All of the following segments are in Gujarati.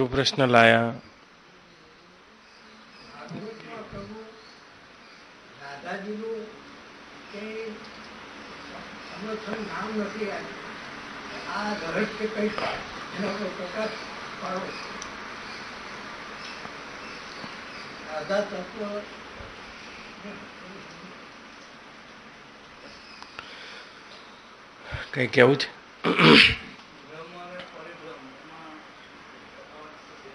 શું પ્રશ્ન લાયા? કઈ કેવું છે બ્રહ્મ અને પરિબ્રહ્મમાં તફાવત શું છે?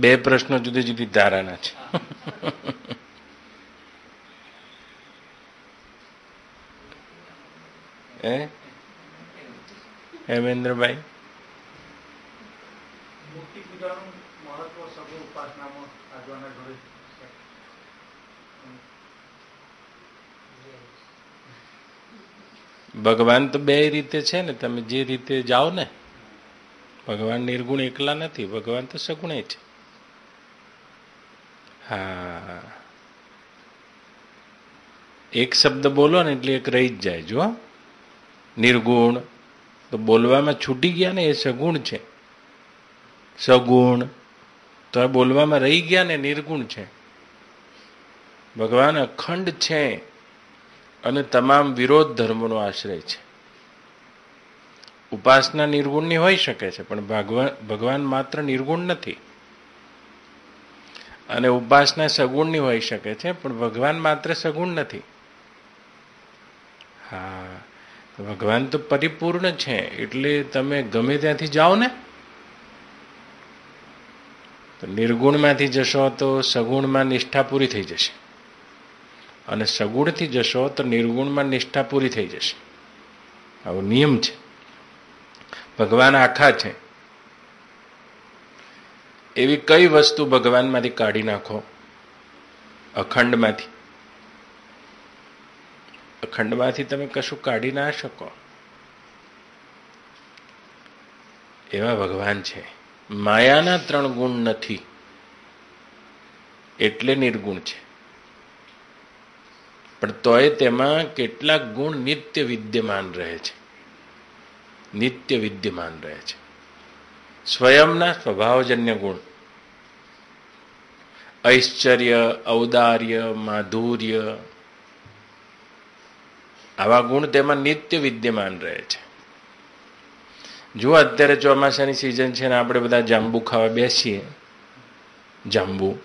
બે પ્રશ્નો જુદી જુદી ધારાના છે. હે? હેમેન્દ્રભાઈ. ભગવાન તો બે રીતે છે ને, તમે જે રીતે જાઓ ને, ભગવાન નિર્ગુણ એકલા નથી, ભગવાન તો સગુણે છે. હા. એક શબ્દ બોલો ને એટલે એક રહી જ જાય જો નિર્ગુણ. તો બોલવામાં છૂટી ગયા ને એ સગુણ છે. સગુણ. તો આ બોલવામાં રહી ગયા ને નિર્ગુણ છે. ભગવાન અખંડ છે અને તમામ વિરોધ ધર્મનો આશ્રય છે. ઉપાસના નિર્ગુણની હોઈ શકે છે, પણ ભગવાન ભગવાન માત્ર નિર્ગુણ નથી. અને ઉપાસના સગુણની હોઈ શકે છે, પણ ભગવાન માત્ર સગુણ નથી. હા, ભગવાન તો પરિપૂર્ણ છે, એટલે તમે ગમે ત્યાંથી જાઓ ને. તો નિર્ગુણમાંથી જશો તો સગુણમાં નિષ્ઠા પૂરી થઈ જશે. અને સગુણથી જશો તો નિર્ગુણમાં નિષ્ઠા પૂરી થઈ જશે. આવો નિયમ છે. ભગવાન આખા છે. એવી કઈ વસ્તુ ભગવાનમાંથી કાઢી નાખો? અખંડમાંથી. અખંડમાંથી તમે કશું કાઢી ના શકો. એવા ભગવાન છે. માયાના ત્રણ ગુણ નથી. એટલે નિર્ગુણ છે. પણ તોય તેમાં કેટલાક ગુણ નિત્ય વિદ્યમાન રહે છે. નિત્ય વિદ્યમાન રહે છે. સ્વયંના સ્વભાવજન્ય ગુણ. ઐશ્ચર્ય ઔદાર્ય, માધુર્ય. આવા ગુણ તેમાં નિત્ય વિદ્યમાન રહે છે. જો અત્યારે ચોમાસાની સિઝન છે ને આપણે બધા જાંબુ ખાવા બેસીએ. જાંબુ.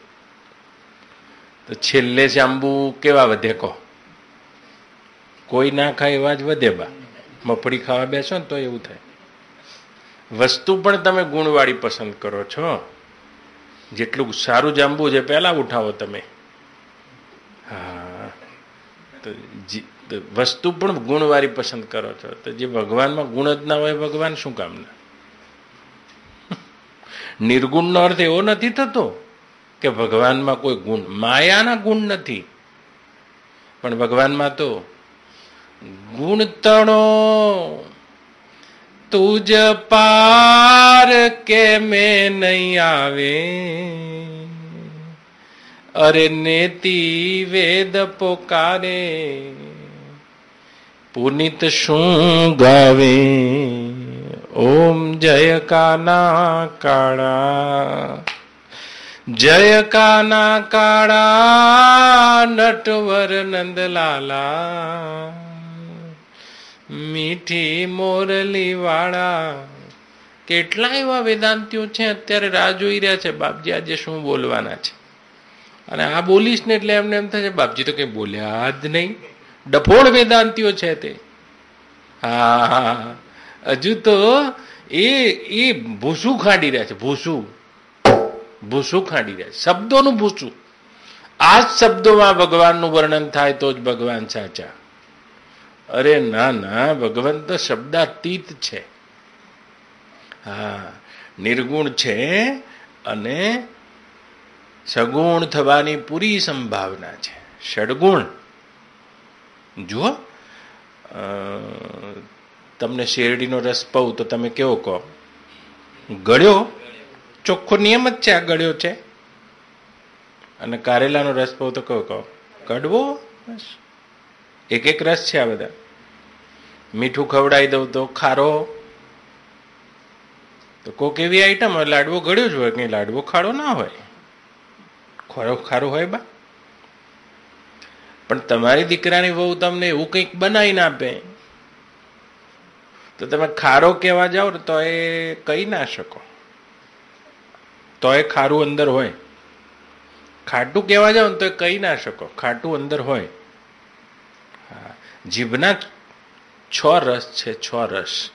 તો છેલ્લે જાંબુ કેવા વધે કહો? કોઈ ના ખાય એવા જ વધે બા. મફળી ખાવા બેસો ને તો એવું થાય. વસ્તુ પણ તમે ગુણવાળી પસંદ કરો છો. જેટલું સારું જાંબુ છે, પહેલાં ઉઠાવો તમે. હા. તો વસ્તુ પણ ગુણવાળી પસંદ કરો છો. તો જે ભગવાનમાં ગુણ જ ના હોય, ભગવાન શું કામના? નિર્ગુણનો અર્થ એવો નથી થતો કે ભગવાનમાં કોઈ ગુણ, માયાના ગુણ નથી. પણ ભગવાનમાં તો ગુણ તણો તુજ પાર કે મેં નહીં આવે? અરે નેતિ વેદ પોકારે, પુનિત શું ગાવે? ઓમ જય કાના કાળા જય કાના કાળા, નટવર નંદલાલા. મીઠી મોરલી વાળા કેટલા એવા વેદાંતિઓ છે, અત્યારે રાહ જોઈ રહ્યા છે, બાપજી આજે શું બોલવાના છે. અને આ બોલીશ ને એટલે એમને એમ છે, બાપજી તો કઈ બોલ્યા જ નહીં. ડફોળ વેદાંતિઓ છે તે. હા. હજુ તો એ એ ભૂસું ખાંડી રહ્યા છે, ભૂસું. ભૂસું ખાંડી રહ્યા છે. શબ્દોનું ભૂસું. આ જ શબ્દોમાં ભગવાનનું વર્ણન થાય તો જ ભગવાન સાચા. અરે ના ના ભગવાન તો શબ્દાતીત છે. હા, નિર્ગુણ છે અને સગુણ થવાની પૂરી સંભાવના છે. ષડગુણ. જુઓ તમને શેરડીનો રસ પઉં તો તમે કેવો કહો. ગળ્યો? ચોખ્ખો નિયમ જ છે આ ગળ્યો છે. અને કારેલાનો રસ પઉં તો કયો કહો. કડવો? બસ. એક એક રસ છે આ બધા. મીઠું ખવડાવી દઉં તો ખારો. તો કોક એવી આઈટમ હોય, લાડવો ગળ્યો જ હોય કંઈ લાડવો ખાડો ના હોય. ખોરો ખારો હોય બા. પણ તમારી દીકરાની વહુ તમને એવું કંઈક બનાવીને આપે. તો તમે ખારો કહેવા જાઓ તો એ કહી ના શકો. તો એ ખારું અંદર હોય. ખાટું કહેવા જાઓ ને તો એ કહી ના શકો. ખાટું અંદર હોય. જીભના છ રસ છે, છ રસ.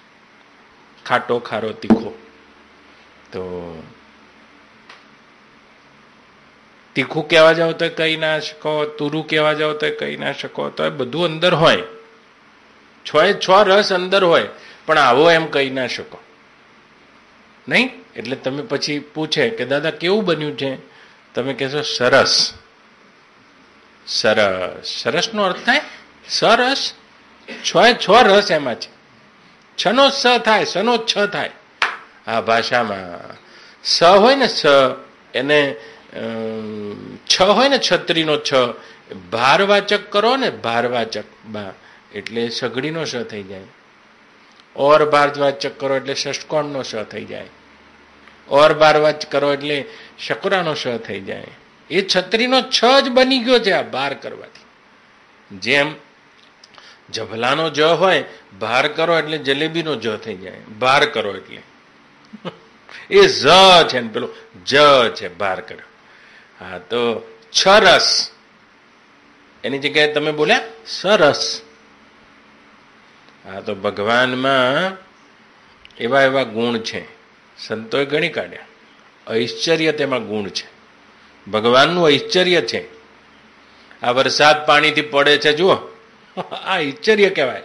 ખાટો, ખારો, તીખો. તો તીખું કહેવા જાઓ તો કહી ના શકો તુરું કહેવા જાઓ તો કહી ના શકો તો એ બધું અંદર હોય. છ એ છ રસ અંદર હોય, પણ આવો એમ કહી ના શકો નહીં? એટલે તમે પછી પૂછે કે, દાદા, કેવું બન્યું છે? તમે કહેશો, સરસ. સરસ. સરસનો અર્થ થાય? સરસ. છ છ રસ એમાં છે છનો સ થાય, સનો છ થાય. આ ભાષામાં. સ હોય ને સ, એને છ હોય ને છત્રીનો છ, ભારવાચક કરો ને ભારવાચક બા એટલે સઘડીનો સ થઈ જાય. ઓર ભારવાચક કરો એટલે ષષ્ટકોણનો સ થઈ જાય. ઓર ભારવાચ કરો એટલે શકુરાનો સ થઈ જાય. એ છત્રીનો છ જ બની ગયો છે આ બાર કરવાથી. જેમ જભલાનો જ હોય, ભાર કરો એટલે જલેબીનો જ થઈ જાય. ભાર કરો એટલે. એ ઝ છે ને પેલો, જ છે, ભાર કરો. હા, તો છ રસ એની જગ્યાએ તમે બોલ્યા? સરસ. હા, તો ભગવાનમાં એવા એવા ગુણ છે. સંતોએ ગણી કાઢ્યા. ઐશ્ચર્ય તેમાં ગુણ છે. ભગવાનનું ઐશ્ચર્ય છે. આ વરસાદ પાણીથી પડે છે, જુઓ. આ ઐશ્ચર્ય કહેવાય.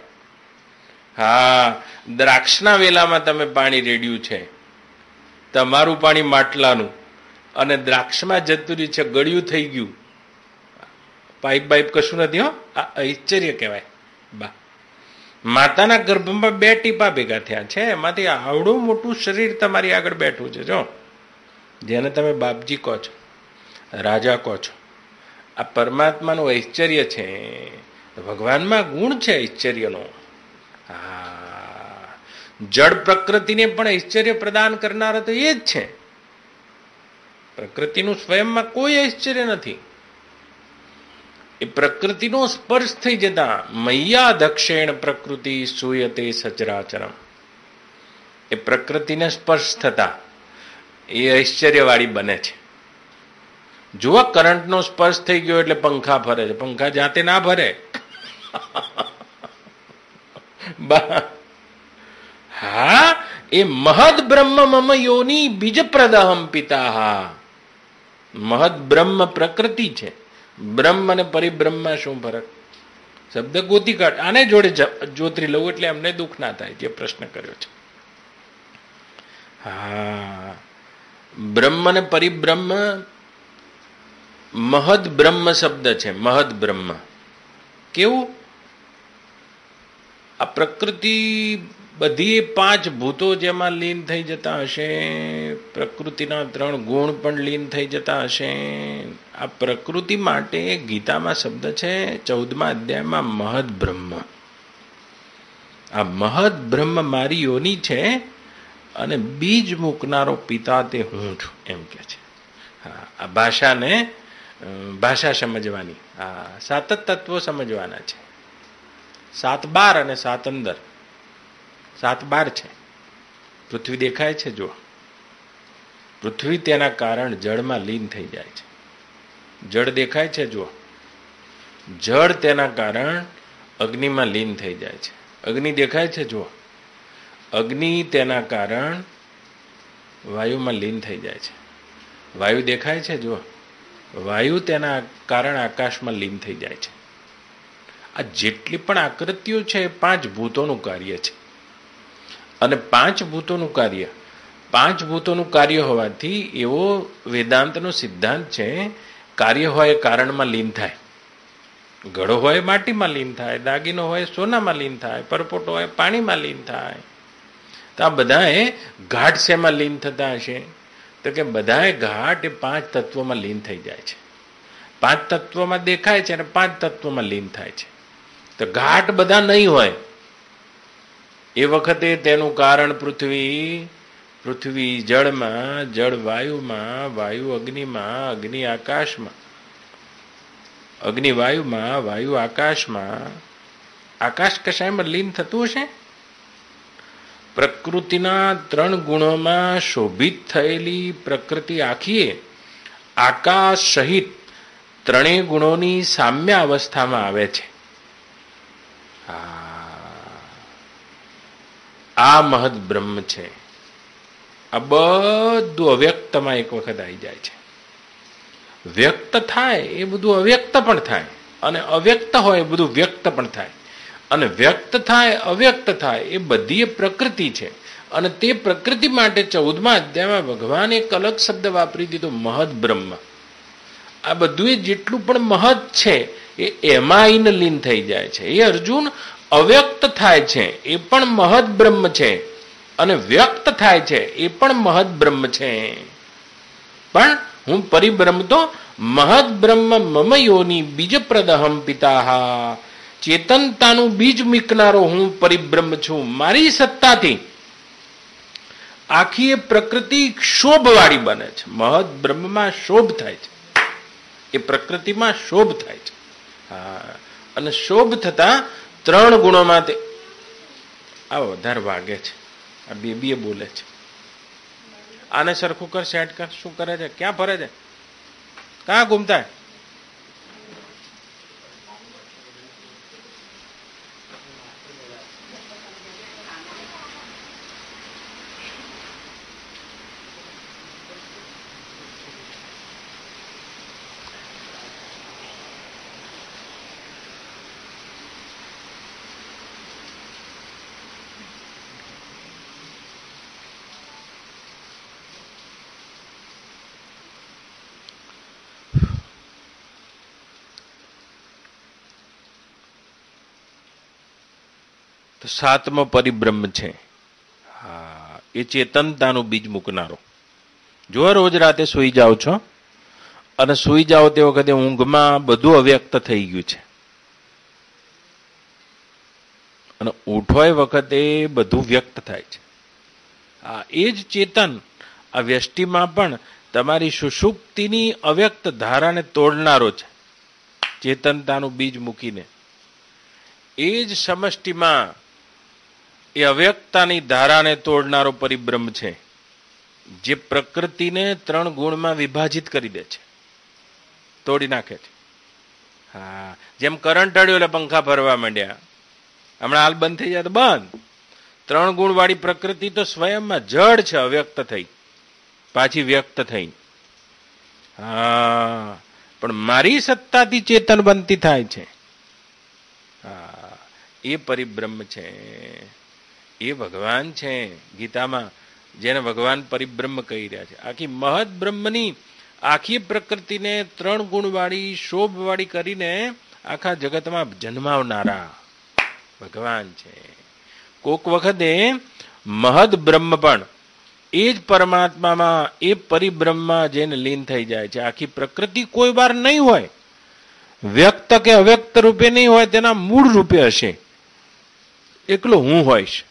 હા, દ્રાક્ષના વેલામાં તમે પાણી રેડ્યું છે. તમારું પાણી માટલાનું. અને દ્રાક્ષમાં જતું છે, ગળ્યું થઈ ગયું. પાઇપ બાઇપ કશું નથી, હો. આ ઐશ્ચર્ય કહેવાય. બા. માતાના ગર્ભમાં બે ટીપા ભેગા થયા છે. એમાંથી આવડું મોટું શરીર તમારી આગળ બેઠું છે, જો. જેને તમે બાપજી કહો છો, રાજા કહો છો. આ પરમાત્માનું ઐશ્ચર્ય છે. ભગવાનમાં ગુણ છે ઐશ્ચર્યનો હા જળ પ્રકૃતિને પણ ઐશ્ચર્ય પ્રદાન કરનારો તો એ જ છે. પ્રકૃતિનું સ્વયંમાં કોઈ ઐશ્ચર્ય નથી. એ પ્રકૃતિનો સ્પર્શ થઈ જતા મૈયા દક્ષિણ પ્રકૃતિ સુયતે સચરાચરમ. એ પ્રકૃતિને સ્પર્શ થતા એ ઐશ્ચર્યવાળી બને છે. જુઓ કરંટનો સ્પર્શ થઈ ગયો એટલે પંખા ફરે છે. પંખા જાતે ના ફરે હા? એ મહદ બ્રહ્મ મમ યોની બીજ પ્રદહમ પિતા મહદ બ્રહ્મ પ્રકૃતિ છે. બ્રહ્મ અને પરિબ્રહ્મમાં શું ફરક? શબ્દ ગોતી કાઢ. આને જોડે જોતરી લઉં એટલે એમને દુઃખ ના થાય જે પ્રશ્ન કર્યો છે. હા. બ્રહ્મ અને પરિબ્રહ્મ મહદ બ્રહ્મ શબ્દ છે. મહદ બ્રહ્મ. કેવું? આ પ્રકૃતિ બધી પાંચ ભૂતો જેમાં લીન થઈ જતા હશે, પ્રકૃતિના ત્રણ ગુણ પણ લીન થઈ જતા હશે. આ પ્રકૃતિ માટે ગીતામાં શબ્દ છે, ચૌદમા અધ્યાયમાં મહદ બ્રહ્મ. આ મહદ બ્રહ્મ મારી યોની છે અને બીજ મૂકનારો પિતા તે હું છું, એમ કે છે. હા, આ ભાષાને ભાષા સમજવાની હા સાતત તત્વો સમજવાના છે. સાત બાર અને સાત અંદર. સાત બાર છે. પૃથ્વી દેખાય છે જો પૃથ્વી તેના કારણ જળમાં લીન થઈ જાય છે. જળ દેખાય છે, જુઓ. જળ તેના કારણ અગ્નિમાં લીન થઈ જાય છે. અગ્નિ દેખાય છે, જુઓ. અગ્નિ તેના કારણ વાયુમાં લીન થઈ જાય છે. વાયુ દેખાય છે, જુઓ. વાયુ તેના કારણ આકાશમાં લીન થઈ જાય છે. આ જેટલી પણ આકૃતિઓ છે, એ પાંચ ભૂતોનું કાર્ય છે. અને પાંચ ભૂતોનું કાર્ય, પાંચ ભૂતોનું કાર્ય હોવાથી એવો વેદાંતનો સિદ્ધાંત છે, કાર્ય હોય કારણમાં લીન થાય. ઘડો હોય માટીમાં લીન થાય, દાગીનો હોય સોનામાં લીન થાય, પરપોટો હોય પાણીમાં લીન થાય. તો આ બધાએ ઘાટ શેમાં લીન થતા હશે? તો કે બધાએ ઘાટ એ પાંચ તત્વોમાં લીન થઈ જાય છે. પાંચ તત્વોમાં દેખાય છે અને પાંચ તત્વોમાં લીન થાય છે. તો ઘાટ બધા નહીં હોય. એ વખતે તેનું કારણ પૃથ્વી પૃથ્વી જળમાં જળ વાયુમાં વાયુ અગ્નિમાં, અગ્નિ આકાશમાં. અગ્નિ વાયુમાં, વાયુ આકાશમાં. આકાશ કશાયમાં લીન થતું હશે? પ્રકૃતિના ત્રણ ગુણોમાં શોભિત થયેલી પ્રકૃતિ આખીએ આકાશ સહિત ત્રણેય ગુણોની સામ્ય અવસ્થામાં આવે છે. આ મહદ બ્રહ્મ છે. આ બધું અવ્યક્તમાં એક વખત આવી જાય છે. વ્યક્ત થાય એ બધું અવ્યક્ત પણ થાય. અને અવ્યક્ત હોય એ બધું વ્યક્ત પણ થાય. અને વ્યક્ત થાય, અવ્યક્ત થાય એ બધી પ્રકૃતિ છે. અને તે પ્રકૃતિ માટે ચૌદમા અધ્યાયમાં ભગવાન એક અલગ શબ્દ વાપરી દીધો, મહદ બ્રહ્મ. આ બધું જેટલું પણ મહદ છે એ એમાં આઈને લીન થઈ જાય છે. એ અર્જુન અવ્યક્ત થાય છે. એ પણ મહદ બ્રહ્મ છે. અને વ્યક્ત થાય છે. એ પણ મહદ બ્રહ્મ છે. પણ હું પરિબ્રહ્મ તો મહદ બ્રહ્મ મમ યોની બીજ પ્રદહમ પિતા ચેતનતાનું બીજ મીકનારો હું પરિબ્રહ્મ છું. મારી સત્તાથી આખી એ પ્રકૃતિ શોભવાળી બને છે. મહદ બ્રહ્મમાં શોભ થાય છે. એ પ્રકૃતિમાં શોભ થાય છે. અને શોભ થતા ત્રણ ગુણોમાં તે આ વધારે વાગે છે. આ બેબીએ બોલે છે. આને સરખું કર, સેટ કર. શું કરે છે? ક્યાં ફરે છે? ક્યાં ઘૂમતા? તો સાતમો પરિબ્રહ્મ છે. હા, એ ચેતનતાનું બીજ મૂકનારો. જો રોજ રાતે સૂઈ જાઓ છો, અને સૂઈ જાઓ તે વખતે ઊંઘમાં બધું અવ્યક્ત થઈ ગયું છે. અને ઉઠવાય વખતે બધું વ્યક્ત થાય છે. આ એ જ ચેતન આ વ્યષ્ટિમાં પણ તમારી સુષુપ્તિની અવ્યક્ત ધારાને તોડનારો છે. ચેતનતાનું બીજ મૂકીને. એ જ સમષ્ટિમાં એ અવ્યક્તાની ધારાને તોડનારો પરિબ્રહ્મ છે, જે પ્રકૃતિને ત્રણ ગુણમાં વિભાજિત કરી દે છે. તોડી નાખે છે. હા, જેમ કરંટ અડ્યો એટલે પંખા ફરવા માંડ્યા. હમણાં હાલ બંધ થઈ જાય તો બંધ. ત્રણ ગુણવાળી પ્રકૃતિ તો સ્વયંમાં જડ છે, અવ્યક્ત થઈ. પાછી વ્યક્ત થઈ. હા, પણ મારી સત્તાથી ચેતન બનતી થાય છે. હા, એ પરિબ્રહ્મ છે. એ ભગવાન છે. ગીતામાં જેને ભગવાન પરિબ્રહ્મ કહી રહ્યા છે. આખી મહદ બ્રહ્મની આખી પ્રકૃતિને ત્રણ ગુણવાળી, શોભવાળી કરીને આખા જગતમાં જન્માવનારા ભગવાન છે. કોક વખતે મહદ બ્રહ્મ પણ એ જ પરમાત્મામાં, એ પરિબ્રહ્મમાં જેને લીન થઈ જાય છે. આખી પ્રકૃતિ કોઈ વાર નહીં હોય. વ્યક્ત કે અવ્યક્ત રૂપે નહીં હોય, તેના મૂળ રૂપે હશે. એકલો હું હોઈશ.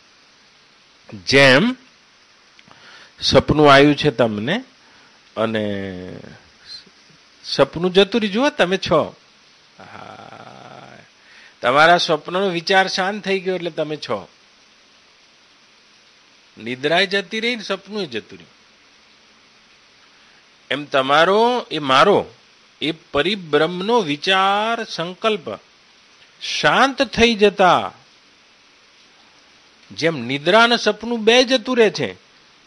જેમ સપનું આવ્યું છે તમને અને સપનું જતું રહ્યું, જુઓ તમે છો. તમારા સ્વપ્નનો વિચાર શાંત થઈ ગયો એટલે તમે છો. નિદ્રાએ જતી રહી સપનું જતું રહ્યું. એમ તમારો, એ મારો, એ પરિબ્રહ્મનો વિચાર સંકલ્પ શાંત થઈ જતા જેમ નિદ્રા અને સપનું બે જતું રહે છે,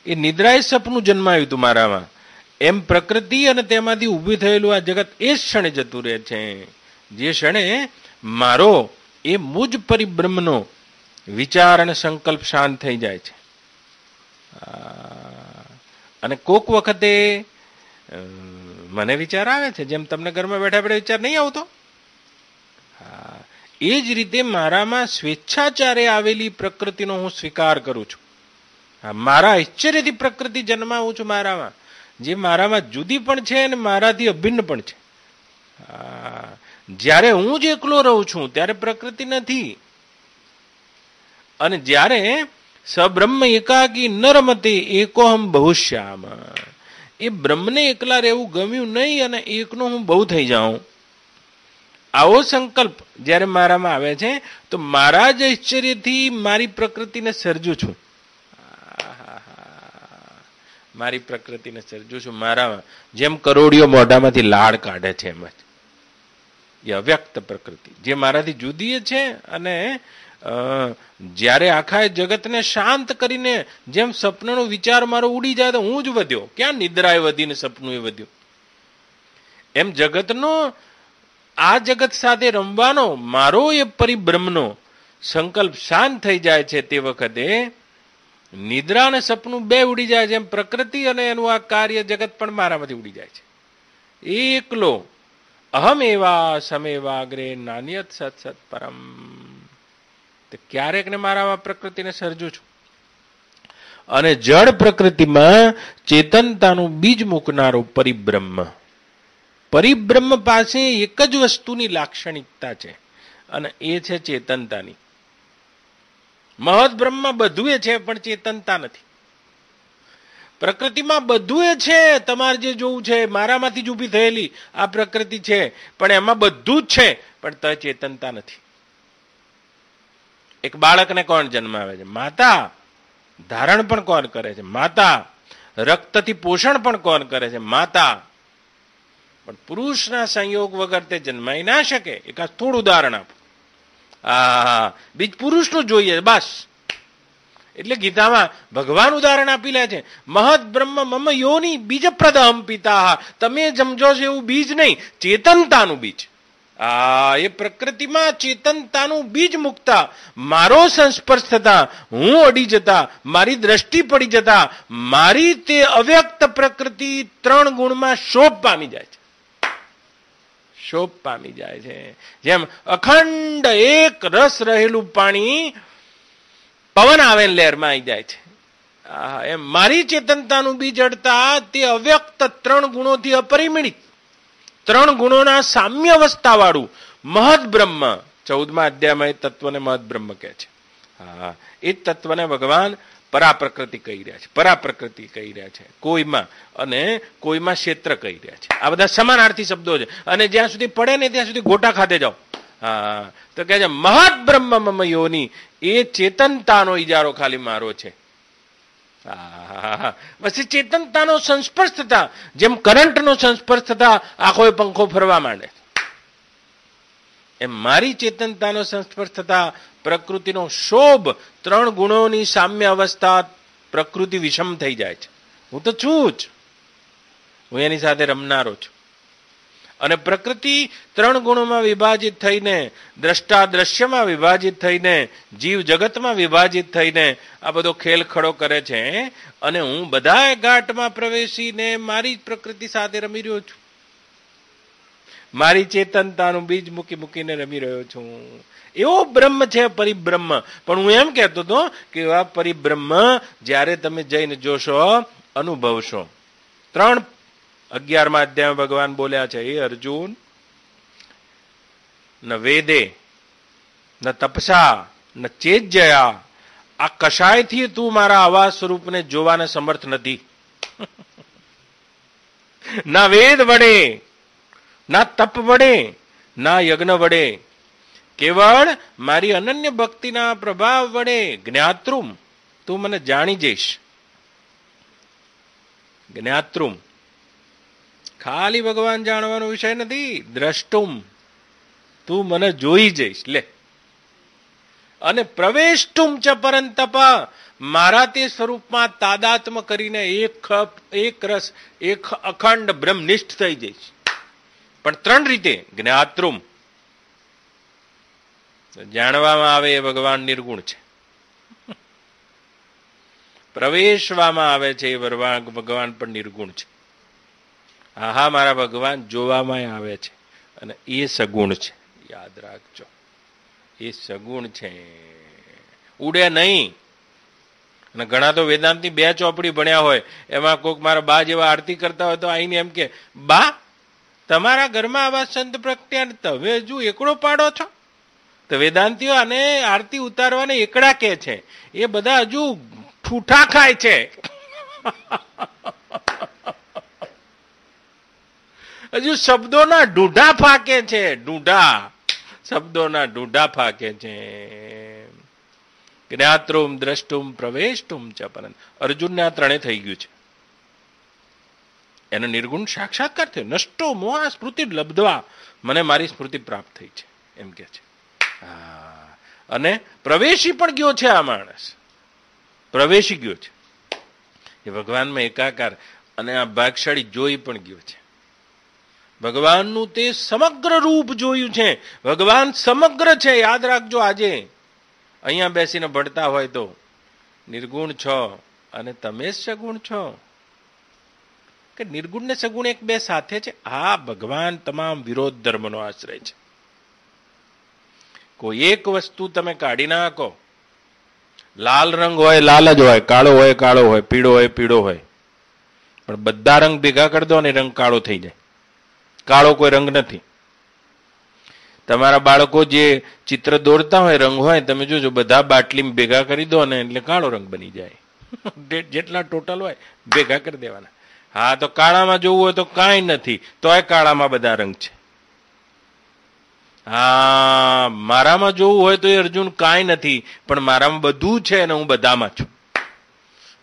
એ નિદ્રાએ સપનું જન્માયું હતું મારામાં. એમ પ્રકૃતિ અને તેમાંથી ઊભી થયેલું આ જગત એ જ ક્ષણે જતું રહે છે. જે ક્ષણે મારો, એ મુજ પરિબ્રહ્મનો વિચાર અને સંકલ્પ શાંત થઈ જાય છે. અને કોક વખતે મને વિચાર આવે છે, જેમ તમને ઘરમાં બેઠા બેઠા વિચાર નહીં આવતો એ જ રીતે મારામાં સ્વેચ્છાચારે આવેલી પ્રકૃતિનો હું સ્વીકાર કરું છું. મારા આશ્ચર્યથી પ્રકૃતિ જન્માવું છું મારામાં. જે મારામાં જુદી પણ છે અને મારાથી અભિન્ન પણ છે. જ્યારે હું જ એકલો રહું છું, ત્યારે પ્રકૃતિ નથી. અને જ્યારે સબ્રહ્મ એકાકી ન રમતે એકોહમ બહુશ્યામ. એ બ્રહ્મને એકલા રહેવું ગમ્યું નહીં અને એકનો હું બહુ થઈ જાઉં. આવો સંકલ્પ જ્યારે મારામાં આવે છે, તો મારા જ ઐશ્વર્યથી મારી પ્રકૃતિને સર્જું છું. મારી પ્રકૃતિને સર્જું છું મારામાં. જેમ કરોડિયો મોઢામાંથી લાળ કાઢે છે એમ જ. એ અવ્યક્ત પ્રકૃતિ. જે મારાથી જુદી છે અને જ્યારે આખા જગતને શાંત કરીને જેમ સપનાનો વિચાર મારો ઉડી જાય તો હું જ વધ્યો. ક્યાં નિદ્રાએ વધીને સપનું એ વધ્યું? એમ જગતનો આ જગત સાથે રમવાનો મારો એ પરિભ્રમનો સંકલ્પ શાંત થઈ જાય છે તે વખતે નિદ્રા અને સપનું બે ઉડી જાય છે એમ પ્રકૃતિ અને એનું આ કાર્ય જગત પણ મારામાંથી ઉડી જાય છે. એકલો અહમ એવા સમેવાગ્રે નાન્યત સત સત પરમ. તો ક્યારેક ને મારામાં પ્રકૃતિને સર્જું છું. અને જળ પ્રકૃતિમાં ચેતનતાનું બીજ મૂકનારો પરિબ્રહ્મ પરિબ્રહ્મ પાસે એક જ વસ્તુની લાક્ષણિકતા છે અને એ છે ચેતનતાની. મહદ બ્રહ્મ બધું એ છે, પણ ચેતનતા નથી. પ્રકૃતિમાં બધું એ છે, તમારે જે જોવું છે, મારામાંથી જ ઊભી થયેલી આ પ્રકૃતિ છે, પણ એમાં બધું જ છે, પણ તો ચેતનતા નથી. એક બાળકને કોણ જન્માવે છે? માતા. ધારણ પણ કોણ કરે છે? માતા. રક્તથી પોષણ પણ કોણ કરે છે? માતા. પણ પુરુષના સંયોગ વગર તે જન્માઈ ના શકે. એક આ થોડું ઉદાહરણ આપો. આ બીજ પુરુષનું જોઈએ, બસ. એટલે ગીતામાં ભગવાન ઉદાહરણ આપી લે છે. મહદ બ્રહ્મ મમ યોની બીજ પ્રદહમ પિતા તમે સમજો છો એવું બીજ નહીં, ચેતનતાનું બીજ. આ, એ પ્રકૃતિમાં ચેતનતાનું બીજ મુકતા, મારો સંસ્પર્શ થતા, હું અડી જતા, મારી દ્રષ્ટિ પડી જતા, મારી તે અવ્યક્ત પ્રકૃતિ ત્રણ ગુણમાં શોભ પામી જાય છે. શોભ પામી જાય છે. જેમ અખંડ એક રસ રહેલું પાણી પવન આવે લહેરમાં આવી જાય છે. એમ મારી ચેતનતાનું બીજ અડતા તે અવ્યક્ત ત્રણ ગુણોથી અપરિમિત ત્રણ ગુણોના સામ્ય અવસ્થા વાળું મહદ બ્રહ્મ. ચૌદમા અધ્યાયમાં એ તત્વને મહદ બ્રહ્મ કહે છે. હા, એ તત્વને ભગવાન પરાપ્રકૃતિ કહી રહ્યા છે, પરાપ્રકૃતિ કહી રહ્યા છે. કોઈમાં અને કોઈમાં ક્ષેત્ર કહી રહ્યા છે. આ બધા સમાનાર્થી શબ્દો છે. અને જ્યાં સુધી પડે ને ત્યાં સુધી ગોટા ખાતે જાઓ. હા, તો કહે છે, મહદ બ્રહ્મ યોની, એ ચેતનતાનો ઈજારો ખાલી મારો છે. પછી ચેતનતાનો સંસ્પર્શ થતા જેમ કરંટનો સંસ્પર્શ થતા આખો પંખો ફરવા માંડે એમ મારી ચેતનતાનો સંસ્પર્શ થતા પ્રકૃતિનો શોભ ત્રણ ગુણોની સામ્ય અવસ્થા પ્રકૃતિ વિષમ થઈ જાય છે. હું તો છું જ. હું એની સાથે રમનારો છું. અને પ્રકૃતિ ત્રણ ગુણોમાં વિભાજિત થઈને દ્રષ્ટા દ્રશ્યમાં વિભાજિત થઈને, જીવ જગતમાં વિભાજિત થઈને આ બધો ખેલ ખડો કરે છે અને હું બધા ઘાટમાં પ્રવેશીને મારી જ પ્રકૃતિ સાથે રમી રહ્યો છું. મારી ચેતનતાનું બીજ મૂકી મૂકીને રમી રહ્યો છું. એવો બ્રહ્મ છે પરિબ્રહ્મ. પણ હું એમ કહેતો હતો કે આ પરિબ્રહ્મ જ્યારે તમે જઈને જોશો, અનુભવશો. ત્રણ અગિયારમાં અધ્યાય ભગવાન બોલ્યા છે એ અર્જુન, ન વેદે, ન તપસા, ન ચેજયા આ કશાયથી તું મારા આવા સ્વરૂપને જોવાને સમર્થ નથી. ના વેદ વડે, ના તપ વડે, ના યજ્ઞ વડે કેવળ મારી અનન્ય ભક્તિના પ્રભાવ વડે જ્ઞાતૃમ. તું મને જાણી જઈશ. જ્ઞાતૃમ. ખાલી ભગવાન જાણવાનો વિષય નથી, દ્રષ્ટુમ. તું મને જોઈ જઈશ. લે. અને પ્રવેષ્ટુમ ચ પરંતપ. મારા તે સ્વરૂપમાં તાદાત્મ કરીને એક એક રસ, એક અખંડ બ્રહ્મનિષ્ઠ થઈ જઈશ. પણ ત્રણ રીતે જ્ઞાતૃમ. જાણવામાં આવે એ ભગવાન નિર્ગુણ છે. પ્રવેશવામાં આવે છે એ ભગવાન પણ નિર્ગુણ છે. હા હા મારા ભગવાન, જોવામાં આવે છે અને એ સગુણ છે. યાદ રાખજો. એ સગુણ છે. ઉડે નહીં. અને ઘણા તો વેદાંતની બે ચોપડી ભણ્યા હોય, એમાં કોઈક મારા બા જેવા આરતી કરતા હોય તો આઈને એમ કે, બા, તમારા ઘરમાં આવા સંત પ્રગટ્યા તમે હજુ એકડો પાડો છો? તો વેદાંતિઓ આને આરતી ઉતારવાને એકડા કે છે. એ બધા હજુ ઠૂઠા ખાય છે. હજુ શબ્દોના ઢૂઢા ફાકે છે ઢૂઢા શબ્દોના ઢૂઢા ફાકે છે. જ્ઞાતૃમ દ્રષ્ટુમ પ્રવેષ્ટુમ ચ પરંત અર્જુનને આ ત્રણે થઈ ગયું છે. એનો નિર્ગુણ સાક્ષાત્કાર થયો. નષ્ટો મોહ સ્મૃતિ લબ્ધવા મને મારી સ્મૃતિ પ્રાપ્ત થઈ છે. એમ કે છે. અને પ્રવેશી પણ ગયો છે આ માણસ. પ્રવેશી ગયો છે. એ ભગવાનમાં એકાકાર અને આ ભાગશાળી જોઈ પણ ગયો છે. ભગવાનનું તે સમગ્ર રૂપ જોયું છે. ભગવાન સમગ્ર છે. યાદ રાખજો આજે. અહીંયા બેસીને ભણતા હોય તો. નિર્ગુણ છો અને તમે સગુણ છો. કે નિર્ગુણ ને સગુણ એક બે સાથે છે? હા ભગવાન તમામ વિરોધ ધર્મનો આશ્રય છે. કોઈ એક વસ્તુ તમે કાઢી નાખો. લાલ રંગ હોય, લાલ જ હોય, કાળો હોય કાળો હોય, પીળો હોય પીળો હોય. પણ બધા રંગ ભેગા કરી દો અને રંગ કાળો થઈ જાય. કાળો કોઈ રંગ નથી. તમારા બાળકો જે ચિત્ર દોરતા હોય, રંગ હોય, તમે જોજો, બધા બાટલી ભેગા કરી દો ને એટલે કાળો રંગ બની જાય. જેટલા ટોટલ હોય, ભેગા કરી દેવાના. હા, તો કાળામાં જોવું હોય તો કાંઈ નથી. તોય કાળામાં બધા રંગ છે. હા, મારામાં જોવું હોય તો એ અર્જુન કાંઈ નથી, પણ મારામાં બધું છે અને હું બધામાં છું.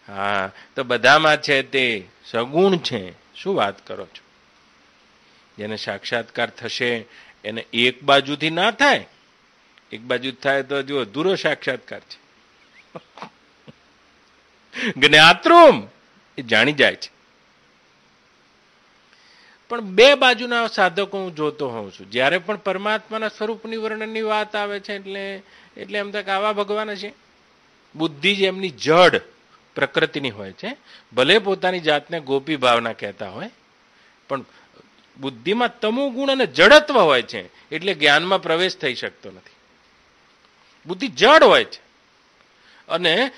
હા, તો બધામાં છે તે સગુણ છે. શું વાત કરો છો? જેને સાક્ષાત્કાર થશે, એને એક બાજુથી ના થાય. એક બાજુ થાય તો જો અધૂરો સાક્ષાત્કાર છે. જ્ઞાત્રુમ એ જાણી જાય છે. પણ બે બાજુના સાધકો હું જોતો હોઉં છું. જ્યારે પણ પરમાત્માના સ્વરૂપની વર્ણનની વાત આવે છે એટલે એટલે એમ તક આવા ભગવાન છે બુદ્ધિ જ એમની જડ પ્રકૃતિની હોય છે. ભલે પોતાની જાતને ગોપી ભાવના કહેતા હોય, પણ બુદ્ધિમાં તમુ ગુણ અને જડત્વ હોય છે, એટલે જ્ઞાનમાં પ્રવેશ થઈ શકતો નથી. બુદ્ધિ જડ હોય છે. અને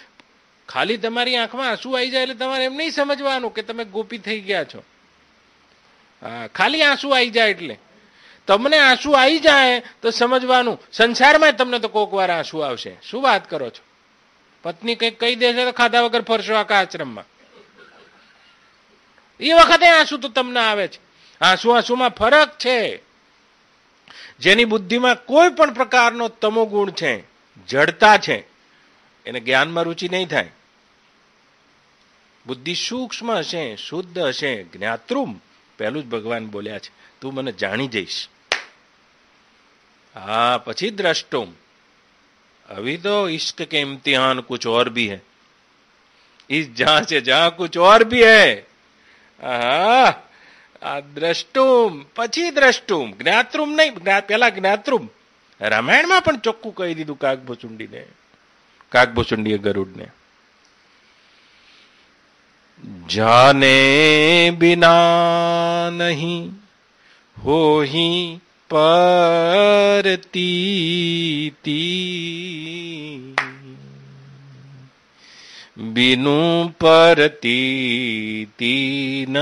ખાલી તમારી આંખમાં આંસુ આવી જાય એટલે તમારે એમ નહીં સમજવાનું કે તમે ગોપી થઈ ગયા છો. હા, ખાલી આંસુ આવી જાય એટલે. તમને આંસુ આવી જાય તો સમજવાનું. સંસારમાં તમને તો કોક વાર આંસુ આવશે. શું વાત કરો છો? પત્ની કંઈક કહી દેશે તો ખાધા વગર ફરશો આખા આશ્રમમાં. એ વખતે આંસુ તો તમને આવે છે આંસુ આંસુમાં ફરક છે. જેની બુદ્ધિમાં કોઈ પણ પ્રકારનો તમો ગુણ છે, જડતા છે, એને જ્ઞાનમાં રુચિ નહીં થાય. બુદ્ધિ સૂક્ષ્મ હશે, શુદ્ધ હશે, જ્ઞાતૃમ. પહેલું જ ભગવાન બોલ્યા છે તું મને જાણી જઈશ હા પછી દ્રષ્ટુમ अभी तो इश्क के इम्तिहान कुछ और भी है इस जहां से जहां कुछ और भी है આ દ્રષ્ટુમ પછી દ્રષ્ટુમ જ્ઞાતૃમ નહીં પેલા જ્ઞાતૃમ રામાયણમાં પણ ચોખ્ખું કહી દીધું કાગભૂસુંડીને કાગભૂસુંડીએ ગરુડને जाने बिना नहीं हो ही परती बिनु परती न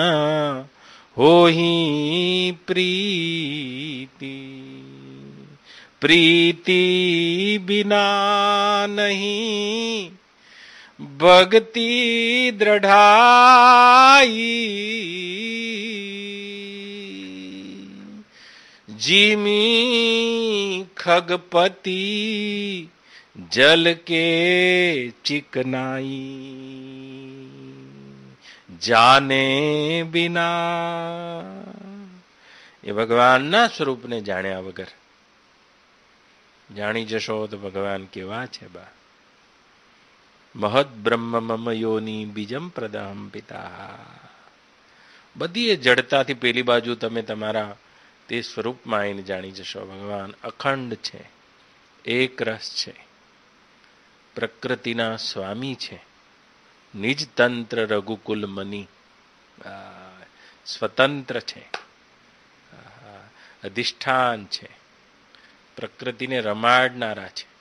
हो ही प्रीति। प्रीति बिना नहीं ભક્તિ દ્રઢાઈ જીમી ખગપતિ જલ કે ચિકનાઈ જાને બિના એ ભગવાનના સ્વરૂપને જાણ્યા વગર જાણી જશો તો ભગવાન કેવા છે બા મહદ બ્રહ્મ મમ યોની બીજમ પ્રદહમ પિતા. બધી એ જડતાથી પેલી બાજુ તમે તમારા તે સ્વરૂપમાં આવીને જાણી જશો. ભગવાન અખંડ છે, એક રસ છે, પ્રકૃતિના સ્વામી છે, નિજ તંત્ર રઘુકુલ મની સ્વતંત્ર છે અધિષ્ઠાન છે, પ્રકૃતિને રમાડનારા છે.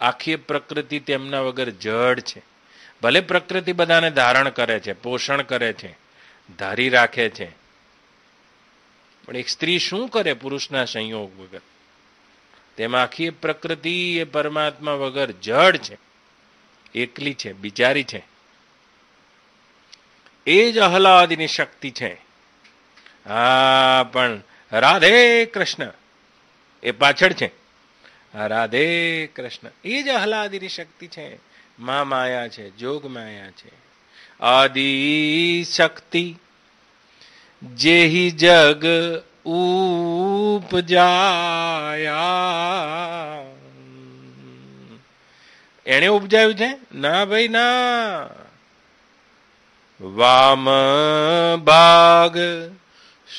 આખી પ્રકૃતિ તેમના વગર જડ છે. ભલે પ્રકૃતિ બધાને ધારણ કરે છે, પોષણ કરે છે, ધારી રાખે છે. પણ એક સ્ત્રી શું કરે પુરુષના સંયોગ વગર? તેમાં આખી પ્રકૃતિ એ પરમાત્મા વગર જડ છે, એકલી છે, બિચારી છે. એ જ અહલાદની શક્તિ છે. હા, પણ રાધે કૃષ્ણ એ પાછળ છે. રાધે કૃષ્ણ. એ જ આહલાદની શક્તિ છે. મા માયા છે, જોગ માયા છે. આદિ શક્તિ, જેહી જગ ઉપજાયા. એણે ઉપજાયું છે? ના ભાઈ, ના. વામ ભાગ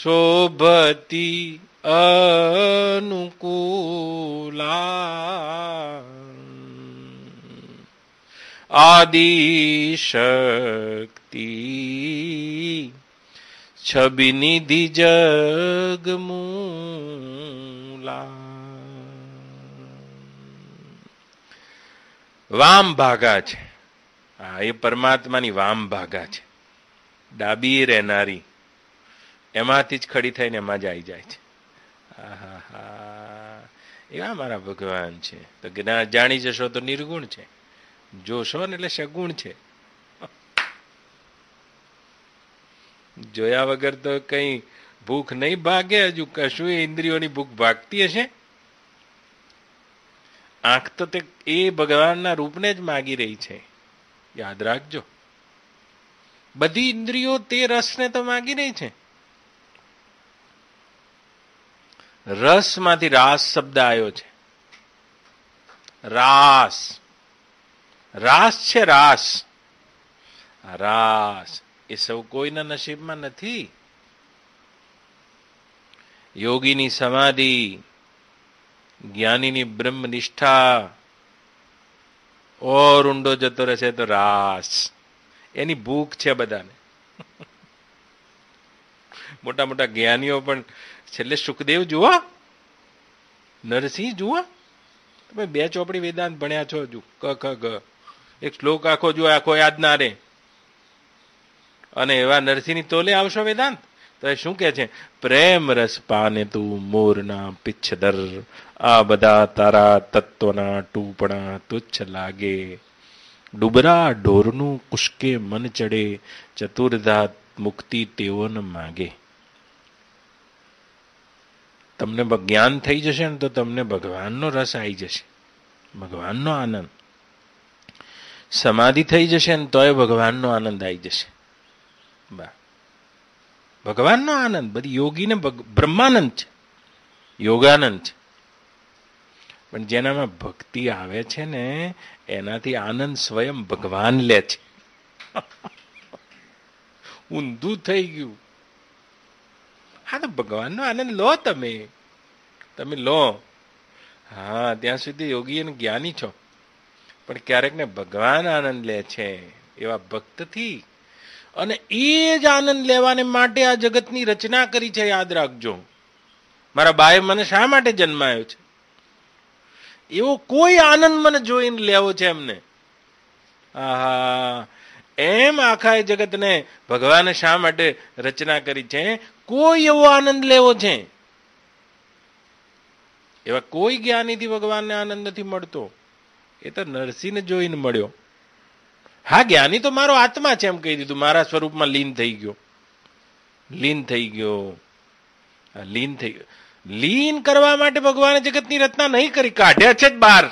શોભતી અનુકૂલા આદિશક્તિ છબિનિધિ છબી નિધિ જગમૂલા વામ ભાગા છે. હા એ પરમાત્માની વામ ભાગા છે. ડાબી રહેનારી. એમાંથી જ ખડી થઈને એમાં જ આવી જાય છે. એવા મારા ભગવાન છે. તો જાણી જશો તો નિર્ગુણ છે. જોશો ને એટલે સગુણ છે. જોયા વગર તો કઈ ભૂખ નહીં ભાગે, હજુ કશું ઇન્દ્રિયોની ભૂખ ભાગતી હશે? આંખ તો તે એ ભગવાનના રૂપને જ માગી રહી છે. યાદ રાખજો. બધી ઇન્દ્રિયો તે રસને તો માગી રહી છે. રસમાંથી રાસ શબ્દ આવ્યો છે. રાસ. રાસ છે રાસ. રાસ એ સૌ કોઈના નસીબમાં નથી. યોગીની સમાધિ, જ્ઞાનીની બ્રહ્મ નિષ્ઠા ઓર ઊંડો જતો રહેશે તો રાસ. એની ભૂખ છે બધાને. મોટા મોટા જ્ઞાનીઓ પણ છેલ્લે સુખદેવ જુઓ. નરસિંહ જુઓ. તમે બે ચોપડી વેદાંત ભણ્યા છો હજુ. ક, ખ ગ એક શ્લોક આખો જુઓ, આખો યાદ ના રે અને એવા નરસિંહની તોલે આવશો વેદાંત? તો એ શું કે છે? પ્રેમ રસ પાને તું મોરના પિચ્છદર. આ બધા તારા તત્વના ટૂપણા તુચ્છ લાગે. ડુબરા ઢોરનું કુશકે મન ચડે. ચતુર્ધાત મુક્તિ તેઓને માગે. તમને જ્ઞાન થઈ જશે ને તો તમને ભગવાનનો રસ આવી જશે. ભગવાનનો આનંદ. સમાધિ થઈ જશે ને તોય ભગવાનનો આનંદ આવી જશે. બા. ભગવાનનો આનંદ. બધી યોગીને બ્રહ્માનંદ છે. યોગાનંદ છે. પણ જેનામાં ભક્તિ આવે છે ને, એનાથી આનંદ સ્વયં ભગવાન લે છે. ઊંધું થઈ ગયું. હા તો ભગવાનનો આનંદ લો તમે તમે લો હા ત્યાં સુધી યોગી અને જ્ઞાની છો પણ ક્યારેક ને ભગવાન આનંદ લે છે એવા ભક્તથી અને એ જ આનંદ લેવાને માટે આ જગતની રચના કરી છે યાદ રાખજો મારા બાએ મને શા માટે જન્માયો છે એવો કોઈ આનંદ મને જોઈને લેવો છે એમને આહા એમ આખા જગતને ભગવાને શા માટે રચના કરી છે? કોઈ એવો આનંદ લેવો છે? એવા કોઈ જ્ઞાનીથી ભગવાનને આનંદ નથી મળતો. એ તો નરસિંહને જોઈને મળ્યો. હા, જ્ઞાની તો મારો આત્મા છે એમ કહી દીધું. મારા સ્વરૂપમાં લીન થઈ ગયો. લીન થઈ ગયો. લીન થઈ ગયો. લીન કરવા માટે ભગવાને જગતની રચના નહીં કરી. કાઢ્યા છે જ બહાર.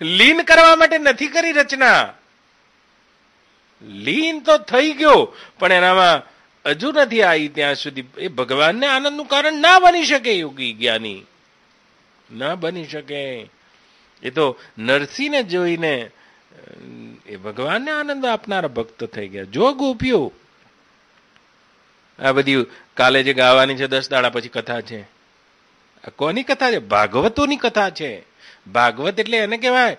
લીન કરવા માટે નથી કરી રચના. લીન તો થઈ ગયો, પણ એનામાં હજુ નથી આવી ત્યાં સુધી. એ ભગવાનને આનંદનું કારણ ના બની શકે યોગી જ્ઞાની. ના બની શકે. એ તો નરસિંહને જોઈને એ ભગવાનને આનંદ આપનારા ભક્ત થઈ ગયા. જો ગોપીઓ, આ બધી કાલે જે ગાવાની છે, દસ દાડા પછી કથા છે. કોની કથા છે? ભાગવતોની કથા છે. ભાગવત એટલે એને કહેવાય,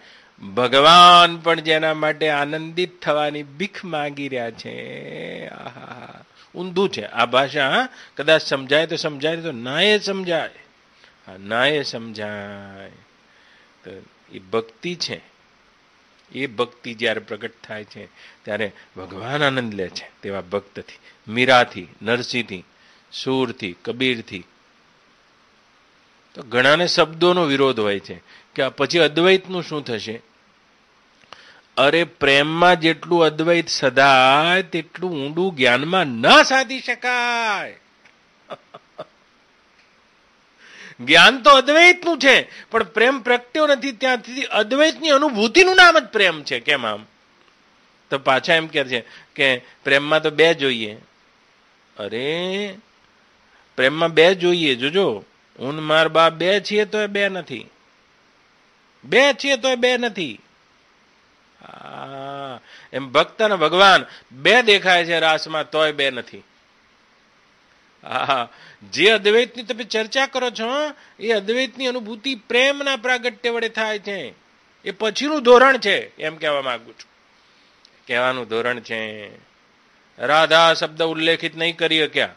ભગવાન પણ જેના માટે આનંદિત થવાની ભીખ માંગી રહ્યા છે. આહા ઊંધું છે. આ ભાષા કદાચ સમજાય તો સમજાય, તો ના એ સમજાય. ના એ સમજાય. તો એ ભક્તિ છે. એ ભક્તિ જ્યારે પ્રગટ થાય છે, ત્યારે ભગવાન આનંદ લે છે તેવા ભક્તથી, મીરાથી, નરસિંહથી, સૂરથી, કબીરથી તો ઘણાને શબ્દોનો વિરોધ હોય છે કે પછી અદ્વૈતનું શું થશે? અરે પ્રેમમાં જેટલું અદ્વૈત સદાય, તેટલું ઊંડું જ્ઞાનમાં ન સાધી શકાય. જ્ઞાન તો અદ્વૈતનું છે, પણ પ્રેમ પ્રગટ્યો નથી ત્યાંથી અદ્વૈતની અનુભૂતિનું નામ જ પ્રેમ છે. કેમ આમ? તો પાછા એમ કે છે કે પ્રેમમાં તો બે જોઈએ. અરે પ્રેમમાં બે જોઈએ, જોજો. હું માર બા બે છીએ તો બે નથી. બે છીએ તો બે નથી. એમ ભક્ત અને ભગવાન બે દેખાય છે રાસમાં તોય બે નથી. જે અદ્વૈતની તમે ચર્ચા કરો છો, એ અદ્વૈતની અનુભૂતિ પ્રેમના પ્રાગટ્ય વડે થાય છે. એ પછીનું ધોરણ છે, એમ કહેવા માંગુ છું. કહેવાનું ધોરણ છે. રાધા શબ્દ ઉલ્લેખિત નહીં કરી શક્યા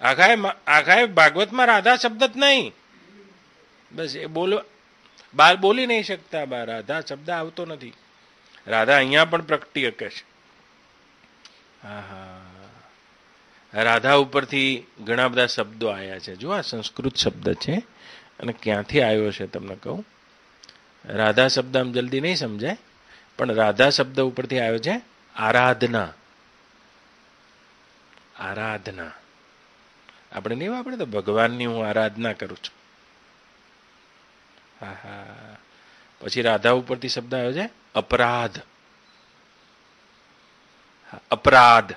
આખાએ આખાએ ભાગવતમાં રાધા શબ્દ જ નહીં. બસ એ બોલો બાર બોલી નહીં શકતા બા, રાધા શબ્દ આવતો નથી. રાધા અહીંયા પણ પ્રગટી શકે છે. હા રાધા ઉપરથી ઘણા બધા શબ્દો આવ્યા છે. જો આ સંસ્કૃત શબ્દ છે, અને ક્યાંથી આવ્યો છે તમને કહું? રાધા શબ્દ આમ જલ્દી નહીં સમજાય, પણ રાધા શબ્દ ઉપરથી આવ્યો છે, આરાધના. આરાધના. આપણે નહીં આપણે તો ભગવાનની હું આરાધના કરું છું. હા પછી રાધા ઉપરથી શબ્દ આવ્યો છે, અપરાધ. અપરાધ.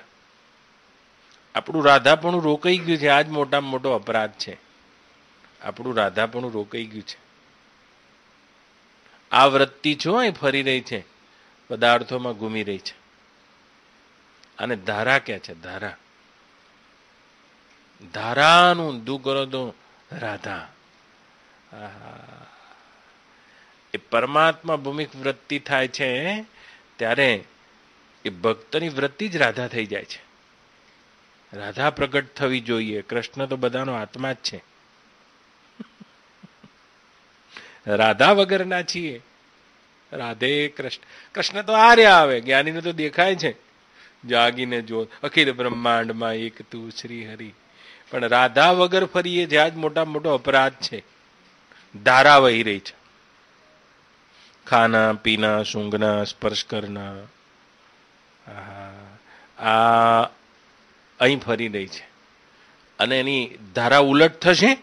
આપણું રાધાપણું રોકાઈ ગયું છે આ જ મોટામાં મોટો અપરાધ છે. આપણું રાધાપણું રોકાઈ ગયું છે. આ વૃત્તિ જો એ ફરી રહી છે, પદાર્થોમાં ઘૂમી રહી છે. અને ધારા ક્યાં છે? ધારા. ધારાનું તો રાધા. એ પરમાત્મા ભૂમિક વૃત્તિ થાય છે, ત્યારે એ ભક્તની વૃત્તિ જ રાધા થઈ જાય છે. રાધા પ્રગટ થવી જોઈએ. કૃષ્ણ તો બધાનો આત્મા જ છે. રાધા વગરના છીએ. રાધે કૃષ્ણ. કૃષ્ણ તો આર્યા આવે. જ્ઞાનીને તો દેખાય છે. જાગીને જો અખિલ બ્રહ્માંડમાં એક તું શ્રી હરિ પણ રાધા વગર ફરીએ જ્યાં જ મોટા મોટો અપરાધ છે. ધારા વહી રહી છે. ખાના, પીના, સૂંઘના, સ્પર્શ કરના. આ અહીં ફરી રહી છે. અને એની ધારા ઉલટ થશે,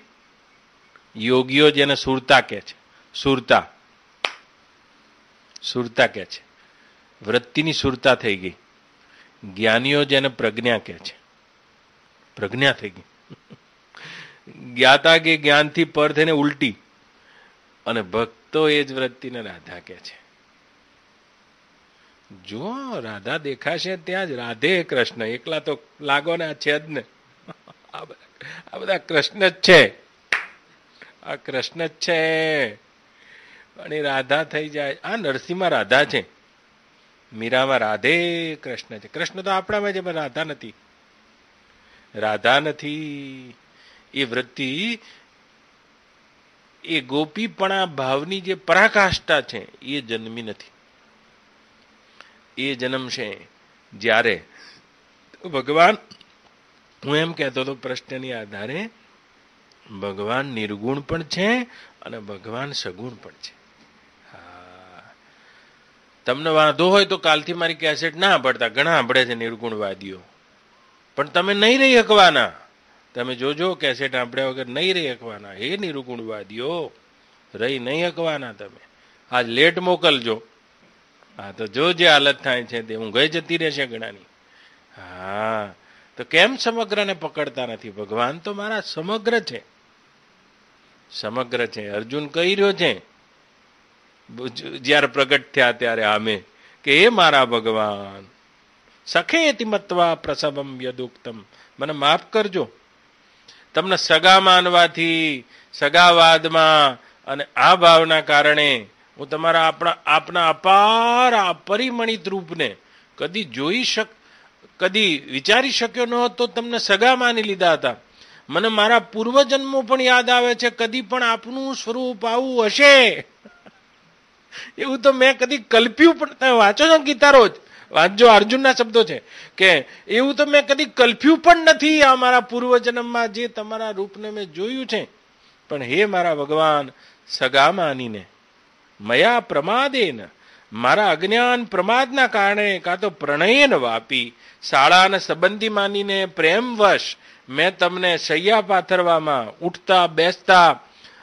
યોગીઓ જેને સુરતા કહે છે. સુરતા. સુરતા કહે છે. વૃત્તિની સુરતા થઈ ગઈ. જ્ઞાનીઓ જેને પ્રજ્ઞા કહે છે. પ્રજ્ઞા થઈ ગઈ. જ્ઞાતા કે જ્ઞાનથી પર થઈને ઉલટી. અને ભક્તો એ જ વૃત્તિને રાધા કે છે. જો રાધા દેખાશે ત્યાં જ રાધે કૃષ્ણ, એકલા તો લાગો ને આ છે જ ને. આ બધા કૃષ્ણ જ છે. આ કૃષ્ણ જ છે. એ રાધા થઈ જાય. આ નરસિંહમાં રાધા છે. મીરામાં રાધે કૃષ્ણ છે. કૃષ્ણ તો આપણામાં છે, પણ રાધા નથી. રાધા નથી. એ વૃત્તિ, એ ગોપીપણા ભાવની જે પરાકાષ્ઠા છે, એ જન્મી નથી. એ જન્મશે જ્યારે. ભગવાન, હું એમ કહેતો હતો પ્રશ્નની આધારે, ભગવાન નિર્ગુણ પણ છે અને ભગવાન સગુણ પણ છે. તમને વાંધો હોય તો કાલથી મારી કેસેટ ના પડતા ઘણા સાંભળે છે નિર્ગુણવાદીઓ. પણ તમે નહીં રહી શકવાના તમે જોજો, કેસેટ સાંભળ્યા વગર નહીં રહી શકવાના હે નિર્ગુણવાદીઓ રહી નહીં શકવાના તમે. આજ લેટ મોકલજો. હા તો જો જે હાલત થાય છે તે હું ગઈ જતી રહેશે ઘણાની હા, તો કેમ સમગ્રને પકડતા નથી? ભગવાન તો મારા સમગ્ર છે. સમગ્ર છે. અર્જુન કહી રહ્યો છે. જ્યારે પ્રગટ થયા ત્યારે આમે કે એ મારા ભગવાન સખેતિ મત્વા પ્રસવમ યદુક્તમ મને માફ કરજો. તમને સગા માનવાથી સગાવાદમાં અને આ ભાવના કારણે હું તમારા આપણા, આપના અપાર અપરિમણિત રૂપને કદી જોઈ શક, કદી વિચારી શક્યો ન હતો તમને સગા માની લીધા હતા. મને મારા પૂર્વજન્મો પણ યાદ આવે છે, કદી પણ આપનું સ્વરૂપ આવું હશે. એવું તો મેં કદી કલ્પ્યું પણ, તમે વાંચો છો ગીતા રોજ? વાંચજો અર્જુનના શબ્દો છે, કે એવું તો મેં કદી કલ્પ્યું પણ નથી આ મારા પૂર્વજન્મમાં જે તમારા રૂપને મેં જોયું છે. પણ હે મારા ભગવાન, સગા માનીને, મયા પ્રમાદેન, મારા અજ્ઞાન પ્રમાદના કારણે કાં તો પ્રણયન વાપી, શાળાના સંબંધી માનીને પ્રેમવશ મેં તમને સૈયા પાથરવામાં ઉઠતા બેસતા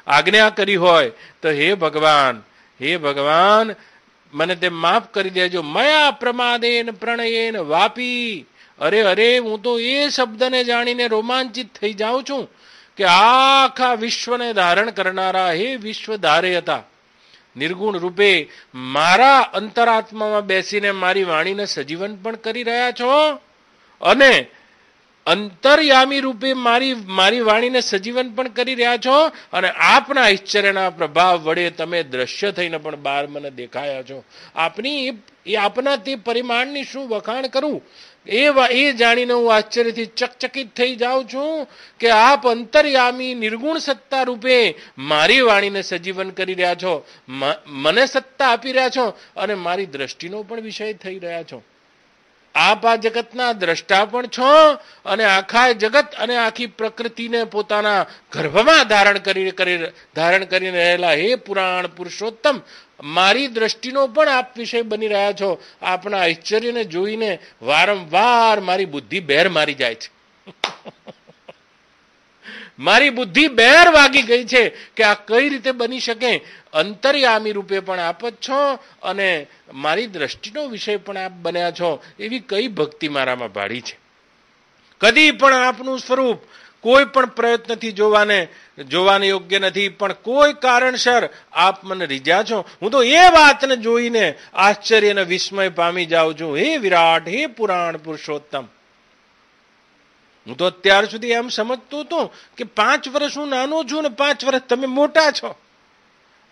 આજ્ઞા કરી હોય તો હે ભગવાન હે ભગવાન મને તે માફ કરી દેજો. મયા પ્રમાદેન પ્રણયેન વાપી. અરે અરે, હું તો એ શબ્દને જાણીને રોમાંચિત થઈ જાઉં છું કે આખા વિશ્વને ધારણ કરનારા હે વિશ્વ ધારે હતા નિર્ગુણ રૂપે મારા અંતરાત્મામાં બેસીને મારી વાણીને સજીવન પણ કરી રહ્યા છો. અને અંતર્યામી રૂપે મારી મારી વાણીને સજીવન પણ કરી રહ્યા છો અને આપના આશ્ચર્યના પ્રભાવ વડે તમે દ્રશ્ય થઈને પણ બહાર મને દેખાયા છો. આપની, એ આપના તે પરિમાણની શું વખાણ કરું? એ એ જાણીને હું આશ્ચર્યથી ચકચકિત થઈ જાઉં છું કે આપ અંતર્યામી નિર્ગુણ સત્તા રૂપે મારી વાણીને સજીવન કરી રહ્યા છો. મને સત્તા આપી રહ્યા છો અને મારી દ્રષ્ટિનો પણ વિષય થઈ રહ્યા છો. આપ આ જગતના દ્રષ્ટા પણ છો અને આખા જગત અને આખી પ્રકૃતિને પોતાના ગર્ભમાં ધારણ કરી કરી ધારણ કરીને રહેલા હે પુરાણ પુરુષોત્તમ. મારી દ્રષ્ટિનો પણ આપ વિષય બની રહ્યા છો. આપણા ઐશ્વર્યને જોઈને વારંવાર મારી બુદ્ધિ બેર મારી જાય છે. મારી બુદ્ધિ બેર વાગી ગઈ છે કે આ કઈ રીતે બની શકે? અંતર્યામી રૂપે પણ આપ જ છો અને મારી દ્રષ્ટિનો વિષય પણ આપ બન્યા છો. એવી કઈ ભક્તિ મારામાં ભાડી છે? કદી પણ આપનું સ્વરૂપ કોઈ પણ પ્રયત્નથી જોવાને જોવાને યોગ્ય નથી. પણ કોઈ કારણસર આપ મને રીઝ્યા છો. હું તો એ વાતને જોઈને આશ્ચર્ય અને વિસ્મય પામી જાઉં છું. હે વિરાટ, હે પુરાણ પુરુષોત્તમ. હું તો અત્યાર સુધી એમ સમજતો હતો કે પાંચ વર્ષ હું નાનો છું ને પાંચ વર્ષ તમે મોટા છો.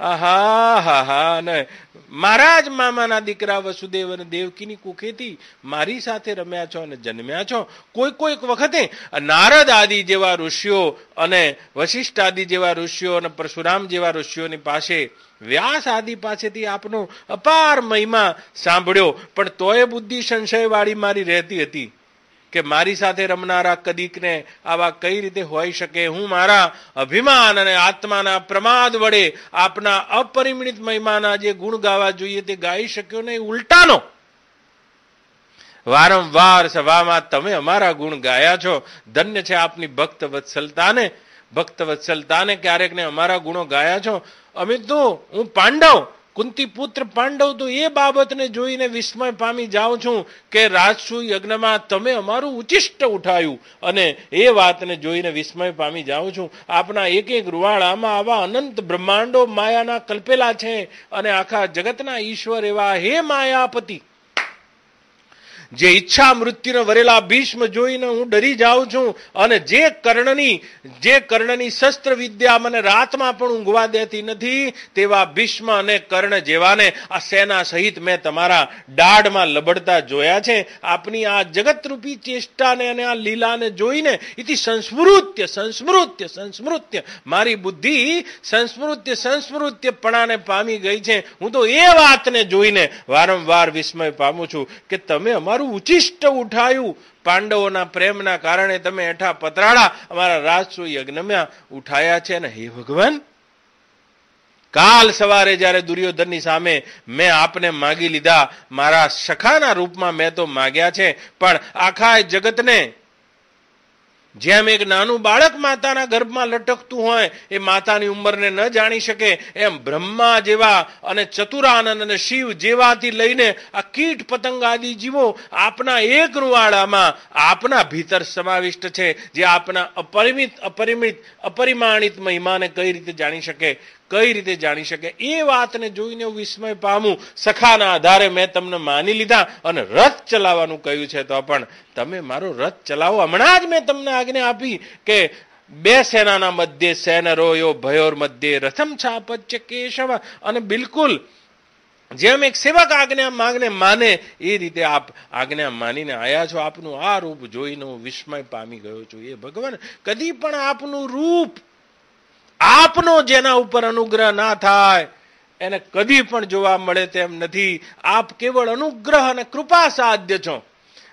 આહા, હા હા ને મારા જ મામાના દીકરા વસુદેવ અને દેવકીની કુખેથી મારી સાથે રમ્યા છો અને જન્મ્યા છો. કોઈ કોઈક વખતે નારદ આદિ જેવા ઋષિઓ અને વશિષ્ઠ આદિ જેવા ઋષિઓ અને પરશુરામ જેવા ઋષિઓની પાસે વ્યાસ આદિ પાસેથી આપનો અપાર મહિમા સાંભળ્યો. પણ તોય બુદ્ધિ સંશયવાળી મારી રહેતી હતી. કે મારી સાથે રમનારા કદીકને આવા કઈ રીતે હોઈ શકે? હું મારા અભિમાન અને આત્માના પ્રમાદ વડે આપના અપરિમિત મહિમાના જે ગુણ ગાવા જોઈએ તે ગાઈ શક્યો નહીં? ઉલટાનો. વારંવાર સભામાં તમે અમારા ગુણ ગાયા છો. ધન્ય છે આપની ભક્ત વત્સલતાને ભક્ત વત્સલતાને ક્યારેક ને અમારા ગુણો ગાયા છો? અમે તો હું પાંડવ. કુંતી પુત્ર પાંડવ, તો એ બાબતને જોઈને વિસ્મય પામી જાઉં છું કે રાજસુ યજ્ઞમાં તમે અમારું ઉચિષ્ટ ઉઠાયું. અને એ વાતને જોઈને વિસ્મય પામી જાઉં છું. આપના એક એક રૂવાળામાં આવા અનંત બ્રહ્માંડો માયાના કલ્પેલા છે. અને આખા જગતના ઈશ્વર એવા હે માયાપતિ. જે ઈચ્છા મૃત્યુને વરેલા ભીષ્મ જોઈને હું ડરી જાઉં છું અને જે કર્ણની જે કર્ણની શસ્ત્ર વિદ્યા મને રાતમાં પણ ઊંઘવા દેતી નથી, તેવા ભીષ્મ અને કર્ણ જેવાને આ સેના સહિત મેં તમારા દાઢમાં લબડતા જોયા છે. આપની આ જગતરૂપી ચેષ્ટાને અને આ લીલાને જોઈને ઇતિ સંસ્મૃત્ય સંસ્મૃત્ય સંસ્મૃત્ય. મારી બુદ્ધિ સંસ્મૃત્ય સંસ્મૃત્ય પણાને પામી ગઈ છે. હું તો એ વાતને જોઈને વારંવાર વિસ્મય પામું છું કે તમે અમારું ઉચિષ્ટ ઉઠાયું. પાંડવોના પ્રેમના કારણે તમે એઠા પતરાળા અમારા રાજસુ યજ્ઞમાં ઉઠાયા છે ને હે ભગવાન? કાલ સવારે જ્યારે દુર્યોધનની સામે મેં આપને માગી લીધા, મારા સખાના રૂપમાં મેં તો માગ્યા છે, પણ આખા જગતને જેમ એક નાનું બાળક માતાના ગર્ભમાં લટકતું હોય, એ માતાની ઉંમરને ન જાણી શકે, એમ બ્રહ્મા જેવા અને ચતુરાનંદ અને શિવ જેવાથી લઈને આ કીટ પતંગ આદિ જીવો આપના એક રૂવાડામાં આપના ભીતર સમાવિષ્ટ છે, જે આપના અપરિમિત અપરિમિત, અપરિમાણિત મહિમાને કઈ રીતે જાણી શકે? કઈ રીતે જાણી શકે? એ વાતને જોઈને હું વિસ્મય પામું. સખાના આધારે મેં તમને માની લીધા અને રથ ચલાવવાનું કહ્યું છે તો પણ તમે મારો રથ ચલાવો. હમણાં જ મેં તમને આજ્ઞા આપી કે બે સેનાના મધ્યે સેનરોયો ભયોર મધ્યે રથમ છાપચ્ય કેશવ. અને બિલકુલ જેમ એક સેવક આજ્ઞા માગને માને, એ રીતે આપ આજ્ઞા માનીને આયા છો. આપનું આ રૂપ જોઈને હું વિસ્મય પામી ગયો છું. એ ભગવાન, કદી પણ આપનું રૂપ આપનો જેના ઉપર અનુગ્રહ ના થાય, એને કદી પણ જોવા મળે તેમ નથી. આપ કેવળ અનુગ્રહ અને કૃપા સાધ્ય છો.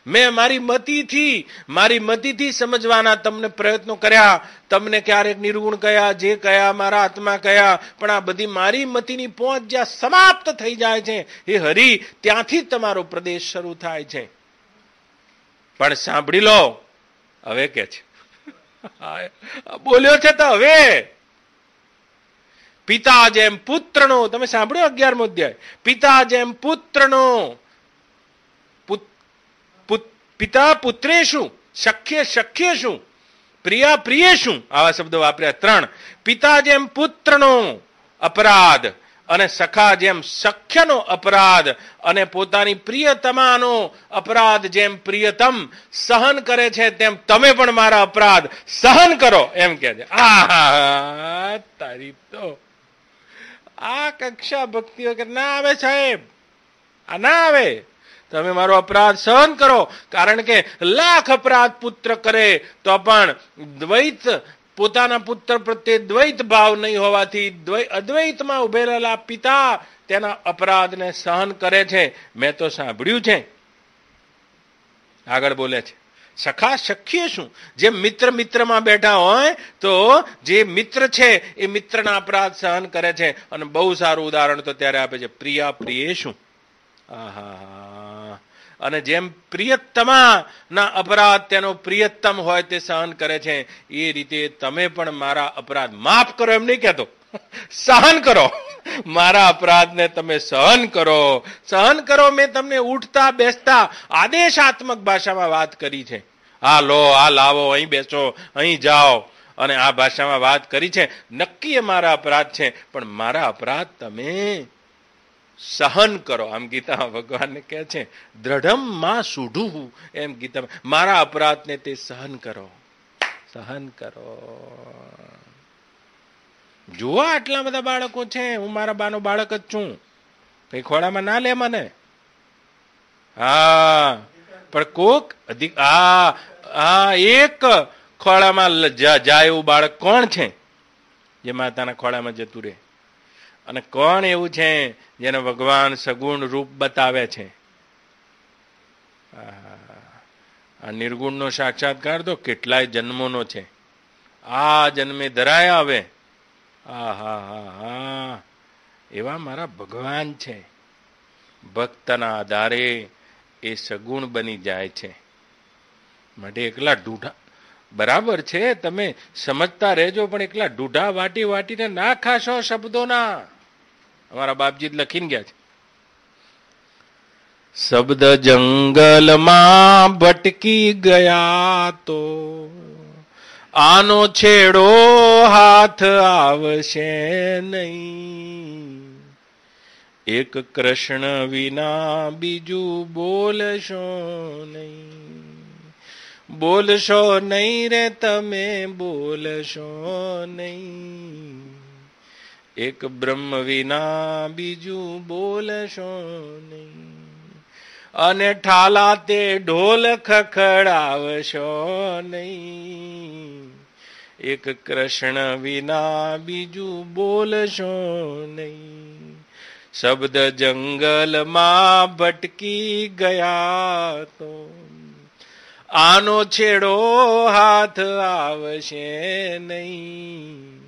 મેં મારી મતીથી મારી મતીથી સમજવાના તમને પ્રયત્નો કર્યા. તમને ક્યારેક નિર્ગુણ કયા, જે કયા, મારા આત્મા કયા, પણ આ બધી મારી મતીની પહોંચ જ્યાં સમાપ્ત થઈ જાય છે એ હરી, ત્યાંથી તમારો પ્રદેશ શરૂ થાય છે. પણ સાંભળી લો, હવે કે છે. બોલ્યો છે તો હવે. પિતા જેમ પુત્રનો, તમે સાંભળ્યો અગિયારમો અધ્યાય? પિતા જેમ પુત્રનો. પુત- પુત- પિતા પુત્રે શું શક્ય શક્ય શું પ્રિયા પ્રિય શું આવા શબ્દો વાપર્યા ત્રણ. પિતા જેમ પુત્રનો અપરાધ અને સખા જેમ સખ્યનો અપરાધ અને પોતાની પ્રિયતમાનો અપરાધ જેમ પ્રિયતમ સહન કરે છે, તેમ તમે પણ મારા અપરાધ સહન કરો, એમ કે છે. આ તારી તો આ કક્ષા ભક્તિઓ કે ના આવે સાહેબ, આ ના આવે. તમે મારો અપરાધ સહન કરો, કારણ કે લાખ અપરાધ પુત્ર કરે તો પણ દ્વૈત, પોતાના પુત્ર પ્રત્યે દ્વૈત ભાવ નહીં હોવાથી દ્વૈ- અદ્વૈતમાં ઉભેલા પિતા તેના અપરાધને સહન કરે છે. મેં તો સાંભળ્યું છે. આગળ બોલે છે. સખા શક્ય શું? જે મિત્ર મિત્રમાં બેઠા હોય તો જે મિત્ર છે એ મિત્રના અપરાધ સહન કરે છે. અને બહુ સારું ઉદાહરણ તો ત્યારે આપે છે, પ્રિયા પ્રિય શું? આહા અને જેમ પ્રિયતમા ના અપરાધ તેનો પ્રિયતમ હોય તે સહન કરે છે, એ રીતે તમે પણ મારા અપરાધ માફ કરો એમ નહીં કહેતો. સહન કરો. મારા અપરાધને તમે સહન કરો. સહન કરો, મેં તમને ઉઠતા બેસતા આદેશાત્મક ભાષામાં વાત કરી છે. આ લો આ લાવો, અહીં બેસો, અહીં જાઓ. અને આ ભાષામાં વાત કરી છે. નક્કી એ મારા અપરાધ છે. પણ મારા અપરાધ તમે સહન કરો. આમ ગીતામાં ભગવાનને કહે છે, દ્રઢમમાં સુઢું એમ ગીતામાં, મારા અપરાધને તે સહન કરો. સહન કરો. જુઓ આટલા બધા બાળકો છે, હું મારા બાનો બાળક જ છું. કઈ ખોળામાં ના લે મને? હા, પણ કોક અધિક આ આ એક ખોળામાં જાય એવું બાળક કોણ છે? જે માતાના ખોળામાં જતું રહે. અને કોણ એવું છે જેને ભગવાન સગુણ રૂપ બતાવે છે? આ નિર્ગુણનો સાક્ષાત્કાર તો કેટલાય જન્મોનો છે. આ જન્મે ધરાય હવે આહા, હા હા. એવા મારા ભગવાન છે. ભક્તના આધારે એ સગુણ બની જાય છે. માટે એકલા ઢૂઢા બરાબર છે, તમે સમજતા રહેજો, પણ એકલા ઢૂઢા વાટી વાટીને ના ખાશો શબ્દોના. અમારા બાપજી લખીને ગયા છે. શબ્દ જંગલમાં ભટકી ગયા તો આનો છેડો હાથ આવશે નહીં. એક કૃષ્ણ વિના બીજું બોલશો નહીં. બોલશો નહીં રે તમે, બોલશો નહીં. એક બ્રહ્મ વિના બીજું બોલશો નહીં. અને ઠાલા તે ઢોલ ખખડાવશો નહીં. એક કૃષ્ણ વિના બીજું બોલશો નહીં. શબ્દ જંગલમાં ભટકી ગયા તો. આનો છેડો હાથ આવશે નહીં.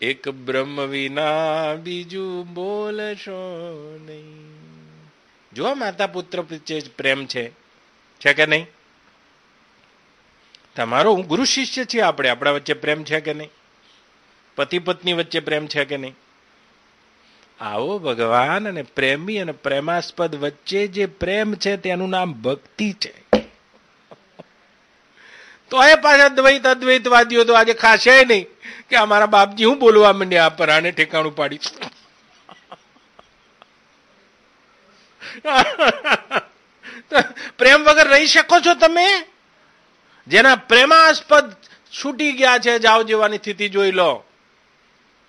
એક બ્રહ્મ વિના બીજું બોલશો નહીં. જો માતા પુત્ર પ્રેમ છે છે કે નહીં? તમારો ગુરુ શિષ્ય છીએ આપણે. આપણા વચ્ચે પ્રેમ છે કે નહીં? પતિ પત્ની વચ્ચે પ્રેમ છે કે નહીં? આવો ભગવાન અને પ્રેમી અને પ્રેમાસ્પદ વચ્ચે જે પ્રેમ છે તેનું નામ ભક્તિ છે. તો એ પાછા દ્વૈત અદ્વૈતવાદીઓ તો આજે ખાશે નહીં કે અમારા બાપજી હું બોલવા માંડ્યા આ પરાણે ઠેકાણું પાડી તો પ્રેમ વગર રહી શકો છો તમે? જેના પ્રેમાસ્પદ છૂટી ગયા છે જાવ જેવાની સ્થિતિ જોઈ લો.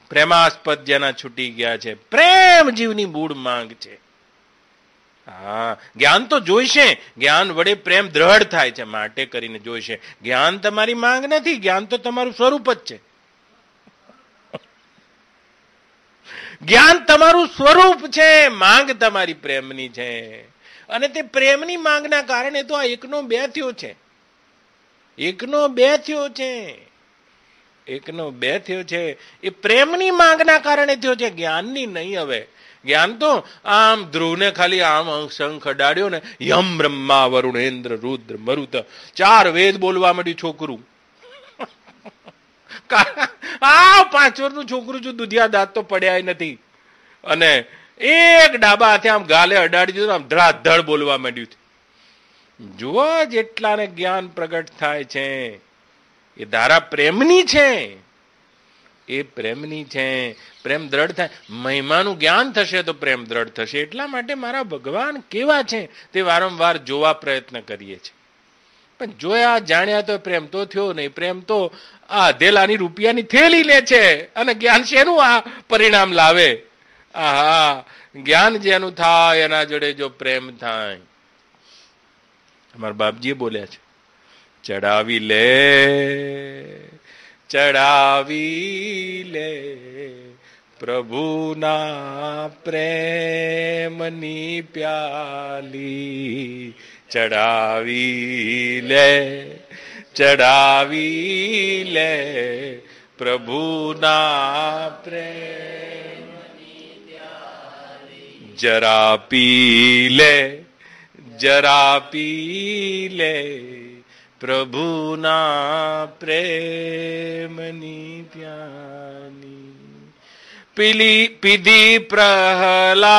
પ્રેમાસ્પદ જેના છૂટી ગયા છે. પ્રેમ જીવની મૂળ માંગ છે. હા, જ્ઞાન તો જોઈશે. જ્ઞાન વડે પ્રેમ દ્રઢ થાય છે, માટે કરીને જોઈશે. જ્ઞાન તમારી માંગ નથી, જ્ઞાન તો તમારું સ્વરૂપ જ છે. જ્ઞાન તમારું સ્વરૂપ છે, માંગ તમારી પ્રેમની છે. અને તે પ્રેમની માંગના કારણે તો આ એકનો બે થયો છે. એકનો બે થયો છે. એકનો બે થયો છે. એ પ્રેમની માંગના કારણે થયો છે, જ્ઞાનની નહીં હવે. જ્ઞાન તો આમ ધ્રુવને ખાલી આમ શંખ અડાડ્યો ને, યમ બ્રહ્મા વરુણેન્દ્ર રુદ્ર મરુત. ચાર વેદ બોલવા માંડ્યું છોકરું. આ પાંચ છોકરું જો દુધિયા દાંત તો પડ્યા નથી. અને એક ડાબા હાથે આમ ગાલે અડાડી દીધું આમ ધડાધડ બોલવા માંડ્યું છે. જુઓ જેટલાને જ્ઞાન પ્રગટ થાય છે, એ ધારા પ્રેમની છે. એ પ્રેમની છે. પ્રેમ દ્રઢ થાય. મહિમાનું જ્ઞાન થશે તો પ્રેમ દ્રઢ થશે. એટલા માટે મારા ભગવાન કેવા છે તે વારંવાર જોવા પ્રયત્ન કરીએ છીએ પણ જોયા, જાણ્યા તો પ્રેમ તો થયો નહીં. પ્રેમ તો આ દેલાની રૂપિયાની થેલી લે છે અને જ્ઞાન શેનું આ પરિણામ લાવે? આહા, જ્ઞાન જેનું થાય એના જોડે જો પ્રેમ થાય. અમારા બાપજીએ બોલ્યા છે, ચડાવી લે ચડાવી લે પ્રભુના પ્રેમની પ્યાલી. ચડાવી લે ચડાવી લે પ્રભુના પ્રેમ જરા પી લે જરા પી લે પ્રભુના પ્રેમની પ્યાલી પીલી પીધી પ્રહલાદ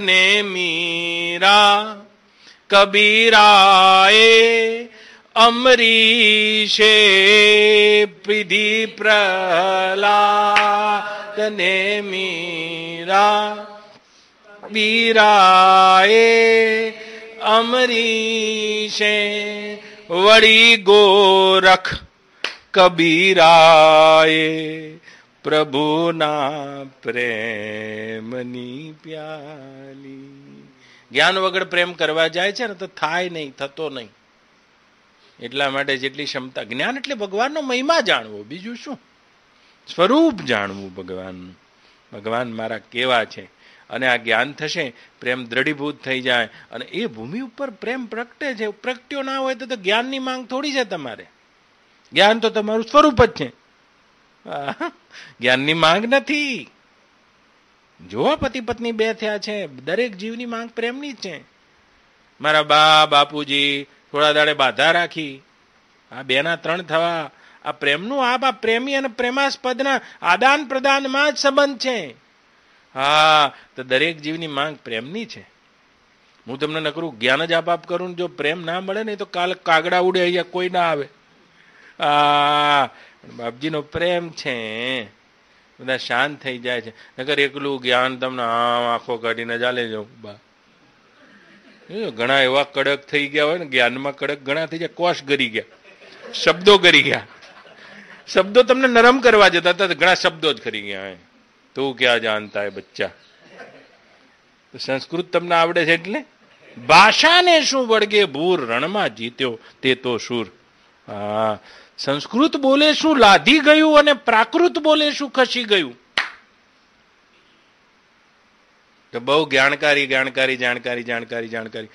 ને મીરા કબીરાએ અમરીશે પ્રહલાદ ને મીરા બીરાએ અમરીશે વળી ગોરખ કબીરાએ પ્રભુના પ્રેમની પ્યાલી જ્ઞાન વગર પ્રેમ કરવા જાય છે ને તો થાય નહીં થતો નહીં એટલા માટે જેટલી ક્ષમતા. જ્ઞાન એટલે ભગવાનનો મહિમા જાણવો. બીજું શું? સ્વરૂપ જાણવું ભગવાનનું. ભગવાન મારા કેવા છે? અને આ જ્ઞાન થશે, પ્રેમ દ્રઢીભૂત થઈ જાય. અને એ ભૂમિ ઉપર પ્રેમ પ્રગટે છે. પ્રગટ્યો ના હોય તો જ્ઞાનની માંગ થોડી છે તમારે. જ્ઞાન તો તમારું સ્વરૂપ જ છે. જ્ઞાનની માંગ નથી. જો પતિ પત્ની બે થયા છે. દરેક જીવની માંગ પ્રેમની જ છે. મારા બા, બાપુજી થોડા દાડે બાધા રાખી. આ બેના ત્રણ થવા. આ પ્રેમનું આ બા પ્રેમી અને પ્રેમાસ્પદના આદાન પ્રદાનમાં જ સંબંધ છે. હા, તો દરેક જીવની માંગ પ્રેમની છે. હું તમને નકરું જ્ઞાન જ આપ આપ કરું જો પ્રેમ ના મળે ને તો કાલ કાગડા ઉડે અહીંયા કોઈ ના આવે. આ બાપજીનો પ્રેમ છે. બધા શાંત થઈ જાય છે. નકર એકલું જ્ઞાન તમને આમ આંખો કાઢીને ચાલે જાઉં, બા. ઘણા એવા કડક થઈ ગયા હોય ને, જ્ઞાનમાં કડક ઘણા થઈ ગયા કોષ ગરી ગયા, શબ્દો ગરી ગયા. શબ્દો તમને નરમ કરવા જતા હતા ઘણા શબ્દો જ કરી ગયા તું ક્યાં જાણતા હે બચ્ચા? તો સંસ્કૃત તમને આવડે છે એટલે? ભાષાને શું વળગે? ભૂર રણમાં જીત્યો, તે તો સુર. હા, સંસ્કૃત બોલે શું લાધી ગયું અને પ્રાકૃત બોલે શું ખસી ગયું? તો બહુ જ્ઞાનકારી જાણકારી જાણકારી જાણકારી જાણકારી.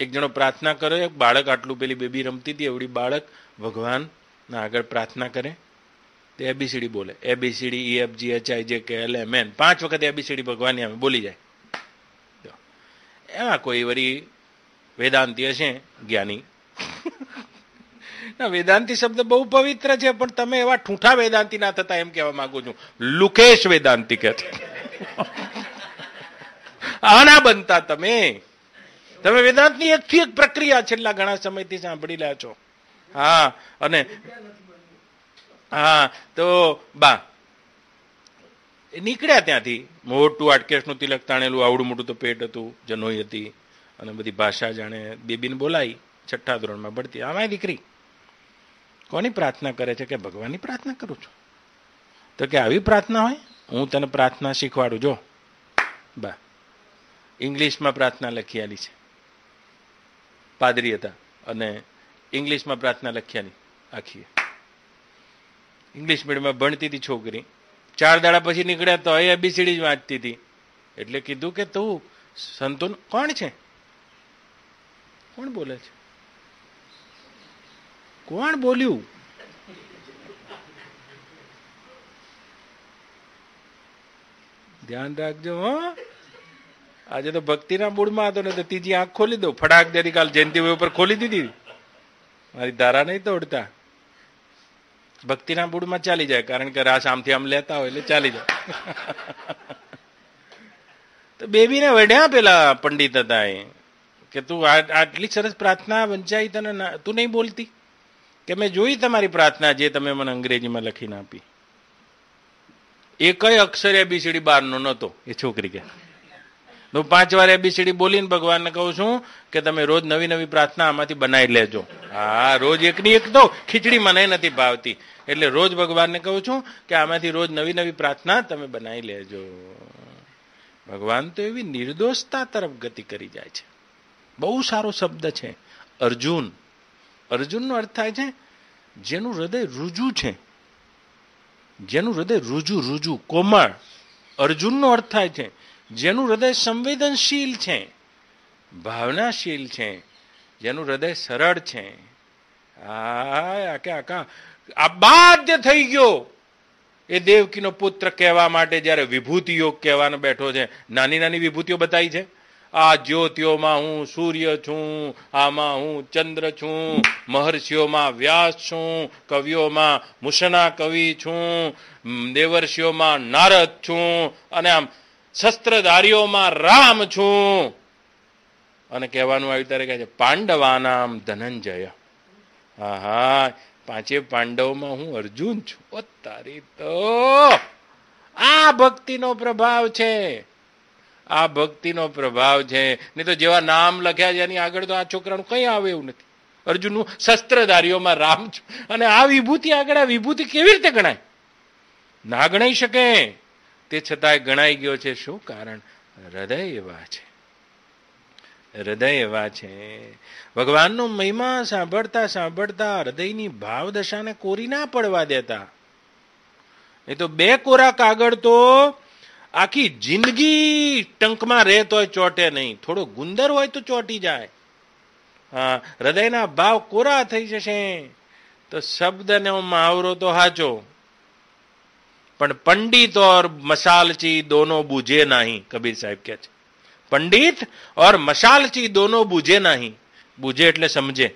એક જણો પ્રાર્થના કરે, એક બાળક આટલું પેલી બેબી રમતી હતી, એવડી બાળક ભગવાન ના આગળ પ્રાર્થના કરે, તે એબીસીડી બોલે. ABCD E F H I J K L M N પાંચ વખત એબીસીડી ભગવાનની અમે બોલી જાય. એમાં કોઈ વળી વેદાંતિ હશે? જ્ઞાની. ના, વેદાંતિ શબ્દ બહુ પવિત્ર છે, પણ તમે એવા ઠૂંઠા વેદાંતિ ના થતા એમ કહેવા માંગુ છું. લુકેશ વેદાંતિ કે આના બનતા તમે. તમે વેદાંતની એકથી એક પ્રક્રિયા છેલ્લા ઘણા સમયથી સાંભળી રહ્યા છો. હા, અને હા, તો બા નીકળ્યા ત્યાંથી. મોટું આટકેશનું તિલક તાણેલું, આવડું મોટું તો પેટ હતું, જનોઈ હતી, અને બધી ભાષા જાણે બેબીને બોલાવી છઠ્ઠા ધોરણમાં ભણતી આમાં દીકરી કોની પ્રાર્થના કરે છે કે ભગવાનની પ્રાર્થના કરું છું? તો કે આવી પ્રાર્થના હોય? હું તને પ્રાર્થના શીખવાડું. જો, બા ઇંગ્લિશમાં પ્રાર્થના લખી છે. પાદરી હતા. અને ઇંગ્લિશમાં પ્રાર્થના લખ્યાની આખી ઇંગ્લિશ મીડિયમમાં ભણતી હતી છોકરી. ચાર દાડા પછી નીકળ્યા તો એ એબીસીડી જ વાંચતી હતી. એટલે કીધું કે તું સંતોન કોણ છે? કોણ બોલે છે? કોણ બોલ્યું? ધ્યાન રાખજો, હો. આજે તો ભક્તિના મૂળમાં હતો ને તો ત્રીજી આંખ ખોલી દો ફટાક દેરી કાલ જયંતિ ઉપર ખોલી દીધી. મારી ધારા નહીં તોડતા. ભક્તિના મૂળમાં ચાલી જાય, કારણ કે રાસ આમથી આમ લેતા હોય એટલે ચાલી જાય. તો બેબીને વઢ્યા પેલા પંડિત હતા એ, કે તું આટલી સરસ પ્રાર્થના વંચાઈ તને તું નહીં બોલતી? કે મેં જોઈ તમારી પ્રાર્થના જે તમે મને અંગ્રેજીમાં લખીને આપી. એ કઈ અક્ષર એબીસીડી બારનો નહોતો એ છોકરી કે. હું પાંચ વાર એબીસીડી બોલીને ભગવાનને કહું છું કે તમે રોજ નવી નવી પ્રાર્થના આમાંથી બનાવી લેજો. હા, રોજ એકની એક તો ખીચડી મને નથી ભાવતી. એટલે રોજ ભગવાનને કહું છું કે આમાંથી રોજ નવી નવી પ્રાર્થના તમે બનાવી લેજો. ભગવાન તો એવી નિર્દોષતા તરફ ગતિ કરી જાય છે. બહુ સારો શબ્દ છે, અર્જુન. અર્જુનનો અર્થ થાય છે, જેનું હૃદય રુજુ છે. જેનું હૃદય રુજુ રુજુ, કોમળ. અર્જુનનો અર્થ થાય છે જેનું હૃદય સંવેદનશીલ છે, ભાવનાશીલ છે, જેનું હૃદય સરળ છે. આ કે આકા. આ બાધ્ય થઈ ગયો. એ દેવકીનો પુત્ર કહેવા માટે જ્યારે વિભૂતિ યોગ કહેવાનો બેઠો છે, નાની નાની વિભૂતિઓ બતાવી છે. આ જ્યોતિઓમાં હું સૂર્ય છું, આમાં હું ચંદ્ર છું, મહર્ષિઓમાં વ્યાસ છું, કવિઓમાં મુસના કવિ છું દેવર્ષિઓમાં નારદ છું. અને આમ શસ્ત્રધારીઓમાં રામ છું. અને કહેવાનું આવ્યું ત્યારે કહે છે, પાંડવાનામ ધનંજય. હા હા પાંચે પાંડવોમાં હું અર્જુન છું. ઓ તારી તો! આ ભક્તિનો પ્રભાવ છે. આ ભક્તિનો પ્રભાવ છે. નહીં તો જેવા નામ લખ્યા છે, એની આગળ તો આ છોકરાનું કઈ આવે એવું નથી. અર્જુનનું શસ્ત્રધારીઓમાં રામ છું. અને આ વિભૂતિ આગળ, આ વિભૂતિ કેવી રીતે ગણાય? ના ગણાઈ શકે. તે છતાંય ગણાઈ ગયો છે શું કારણ? હૃદય એવા છે. હૃદય એવા છે. ભગવાનનો મહિમા સાંભળતા સાંભળતા હૃદયની ભાવદશાને કોરી ના પડવા દેતા. એ તો બે કોરા કાગળ તો આખી જિંદગી ટંકમાં રહેતો હોય, ચોટે નહીં. થોડો ગુંદર હોય તો ચોટી જાય. હા, હૃદયના ભાવ કોરા થઈ જશે. તો શબ્દનો મહાવરો તો હાચો. પણ पंडित और मशालची दोनों बूझे नहीं કબીર સાહેબ કે છે. પંડિત ઓર મશાલચી દોનો બૂજે નહીં. બૂજે એટલે સમજે.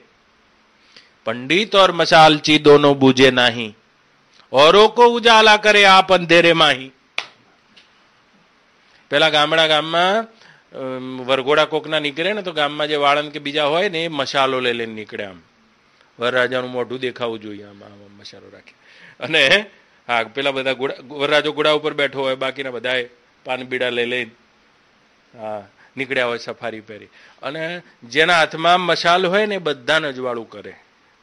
પંડિત ઓર મશાલચી દોનો બૂજે નહીં. ઓરો કો ઉજાલા કરે આપ અંધેરે માહી. પેલા ગામડા ગામમાં વરઘોડા કોકના નીકળે ને તો ગામમાં જે વાળંદ કે બીજા હોય ને એ મસાલો લઈ લઈને નીકળે આમ. વરરાજાનું મોઢું દેખાવું જોઈએ આમ આમ મસાલો રાખે. અને હા, પેલા બધા વરરાજો ઘોડા ઉપર બેઠો હોય, બાકીના બધાએ પાન બીડા લઈ લઈ હા, નીકળ્યા હોય સફારી પહેરી. અને જેના હાથમાં મશાલ હોય ને બધાને અજવાળું કરે.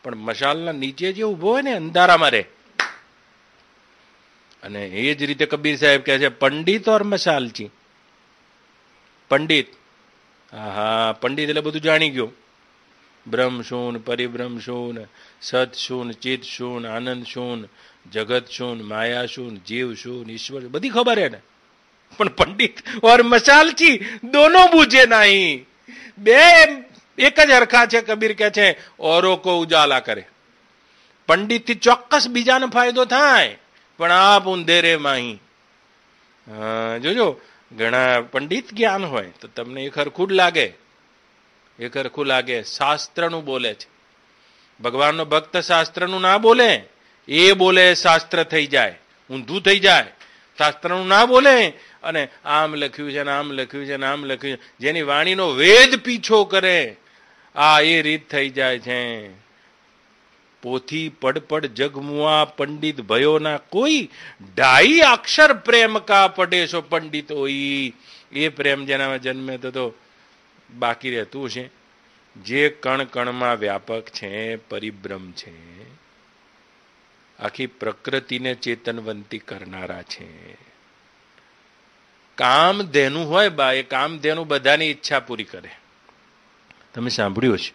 પણ મશાલના નીચે જે ઊભો હોય ને અંધારામાં રહે. અને એ જ રીતે કબીર સાહેબ કહે છે, પંડિત ઓર મશાલચી. પંડિત. હા પંડિત એટલે બધું જાણી ગયો. બ્રહ્મ શું પરિબ્રહ્મ શું સત શું ચિત શું આનંદ શું જગત શું માયા શું જીવ શું ઈશ્વર બધી ખબર હે ને પણ પંડિત ઓર મશાલચી દોનો બુજે નહીં. બે એક જ હરખા છે, કબીર કે છે, ઓરો કો ઉજાલા કરે. પંડિતથી ચોક્કસ બીજાને ફાયદો થાય, પણ આપ ઉંધેરે માહી. જોજો, ઘણા પંડિત જ્ઞાન હોય તો તમને એ ખરખું લાગે. એ ખરખું લાગે, શાસ્ત્રનું બોલે છે. ભગવાનનો ભક્ત શાસ્ત્રનું ના બોલે. એ બોલે શાસ્ત્ર થઈ જાય, ઊંધું થઈ જાય. શાસ્ત્રનું ના બોલે અને આમ લખ્યું છે આમ લખ્યું છે આમ લખ્યું છે. જેની વાણીનો વેદ પીછો કરે, આ એ રીત થઈ જાય છે. પોથી પડપડ જગમુઆ પંડિત ભયોના કોઈ ઢાઈ અક્ષર પ્રેમ કા પડેશો પંડિત હોઈ એ પ્રેમ જેનામાં જન્મે તો બાકી રહેતું છે જે કણ કણમાં વ્યાપક છે, પરિભ્રમ છે. આખી પ્રકૃતિને ચેતનવંતી કરનારા છે. કામ ધેનું હોય બા, એ કામ ધેનું બધાની ઈચ્છા પૂરી કરે. તમે સાંભળ્યું છે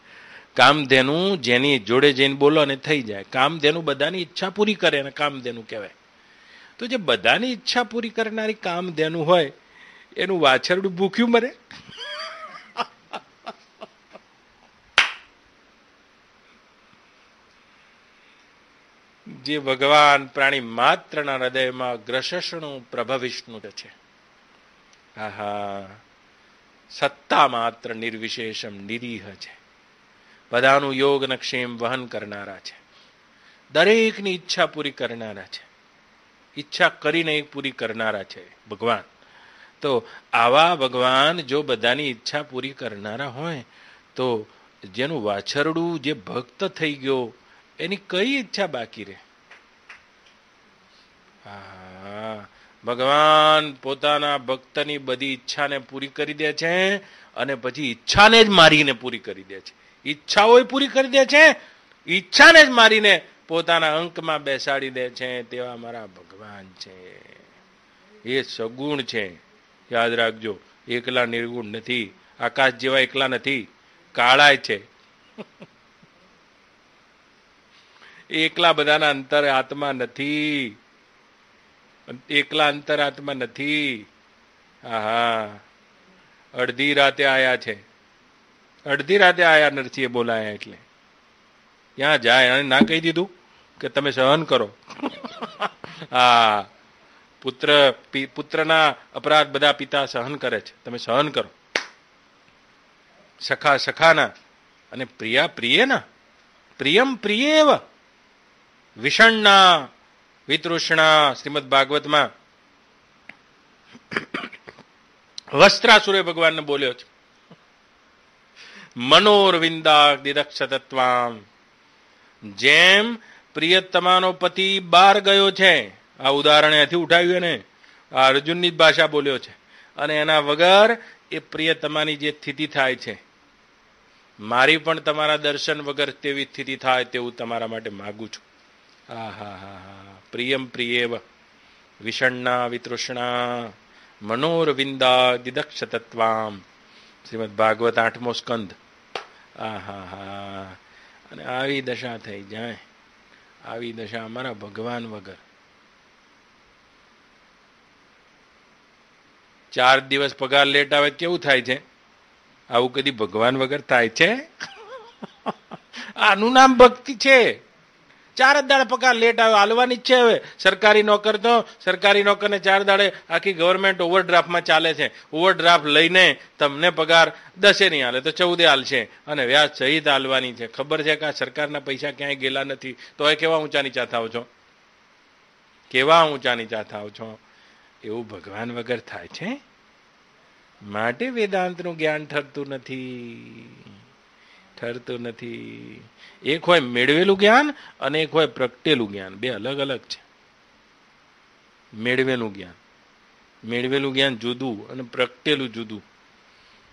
કામધેનું જેની જોડે જઈને બોલો અને થઈ જાય. કામધેનું બધાની ઈચ્છા પૂરી કરે અને કામધેનું કહેવાય. તો જે બધાની ઈચ્છા પૂરી કરનારી કામધેનું હોય, એનું વાછરડું ભૂખ્યું મરે. જે ભગવાન પ્રાણી માત્રના હૃદયમાં ગ્રસણું પ્રભવિષ્ણુ છે. આહા. સત્તા માત્ર નિર્વિશેષમ નિરીહ છે. બધાનું યોગ અને ક્ષેમ વહન કરનારા છે. દરેકની ઈચ્છા પૂરી કરનારા છે. ઈચ્છા કરીને પૂરી કરનારા છે ભગવાન. તો આવા ભગવાન જો બધાની ઈચ્છા પૂરી કરનારા હોય, તો જેનું વાછરડું જે ભક્ત થઈ ગયો, એની કઈ ઈચ્છા બાકી રહે? ભગવાન પોતાના ભક્તની બધી ઈચ્છાને પૂરી કરી દે છે અને પછી ઈચ્છાને જ મારીને પૂરી કરી દે છે. ઈચ્છાઓ પૂરી કરી દે છે, ઈચ્છાને જ મારીને પોતાના અંકમાં બેસાડી દે છે, તેવા મારા ભગવાન છે. એ સગુણ છે. યાદ રાખજો, એકલા નિર્ગુણ નથી, આકાશ જેવા એકલા નથી, કાળાય છે. એકલા બધાના અંતર આત્મા નથી. એકલા અંતરાત્મા નથી. હા અડધી રાતે આયા છે. અડધી રાતે આયા નરસિંહ બોલાયા એટલે. ત્યાં જાય? અને ના કહી દીધું કે તમે સહન કરો. હા. પુત્ર પુત્રના અપરાધ બધા પિતા સહન કરે છે. તમે સહન કરો. સખા, સખાના અને પ્રિયા, પ્રિયેના. પ્રિયમ પ્રિયેવ. વિષણના વિતૃષ્ણા શ્રીમદ ભાગવતમાં વસ્ત્રાસુરે ભગવાનને બોલ્યો છે. મનોરવિંદા દિદક્ષતત્વામ જેમ પ્રિયતમાનો પતિ બહાર ગયો છે, આ ઉદાહરણ એથી ઉઠાવ્યું ને આ અર્જુનની જ ભાષા બોલ્યો છે. અને એના વગર એ પ્રિયતમાની જે સ્થિતિ થાય છે, મારી પણ તમારા દર્શન વગર તેવી સ્થિતિ થાય તેવું તમારા માટે માગું છું. હા હા હા હા પ્રિયમ પ્રિયેવ વિષણ્ણા વિતૃષ્ણા મનોરવિંદા દિદક્ષતત્વામ શ્રીમદ ભાગવત આઠમો સ્કંદ આ હા હા અને આવી દશા થઈ જાય. આવી દશા અમારા ભગવાન વગર. ચાર દિવસ પગાર લેટ આવે કેવું થાય છે? આવું કદી ભગવાન વગર થાય છે? આનું નામ ભક્તિ છે. ચાર જ દાડે પગાર લેટ આવે, હાલવાની જ છે હવે. સરકારી નોકર તો, સરકારી નોકરને ચાર દાડે આખી ગવર્મેન્ટ ઓવરડ્રાફ્ટમાં ચાલે છે. ઓવરડ્રાફ્ટ લઈને તમને પગાર દસે નહીં હાલે, તો ચૌદે હાલશે. અને વ્યાજ સહિત હાલવાની છે. ખબર છે કે આ સરકારના પૈસા ક્યાંય ગયેલા નથી? તો એ કેવા ઊંચા નીચા થાવ છો? કેવા ઊંચા નીચા થાવ છો? એવું ભગવાન વગર થાય છે? માટે વેદાંતનું જ્ઞાન ઠરતું નથી. ઠરતું નથી. એક હોય મેળવેલું જ્ઞાન અને એક હોય પ્રગટેલું જ્ઞાન. બે અલગ અલગ છે. મેળવેલું જ્ઞાન. મેળવેલું જ્ઞાન જુદું અને પ્રગટેલું જુદું.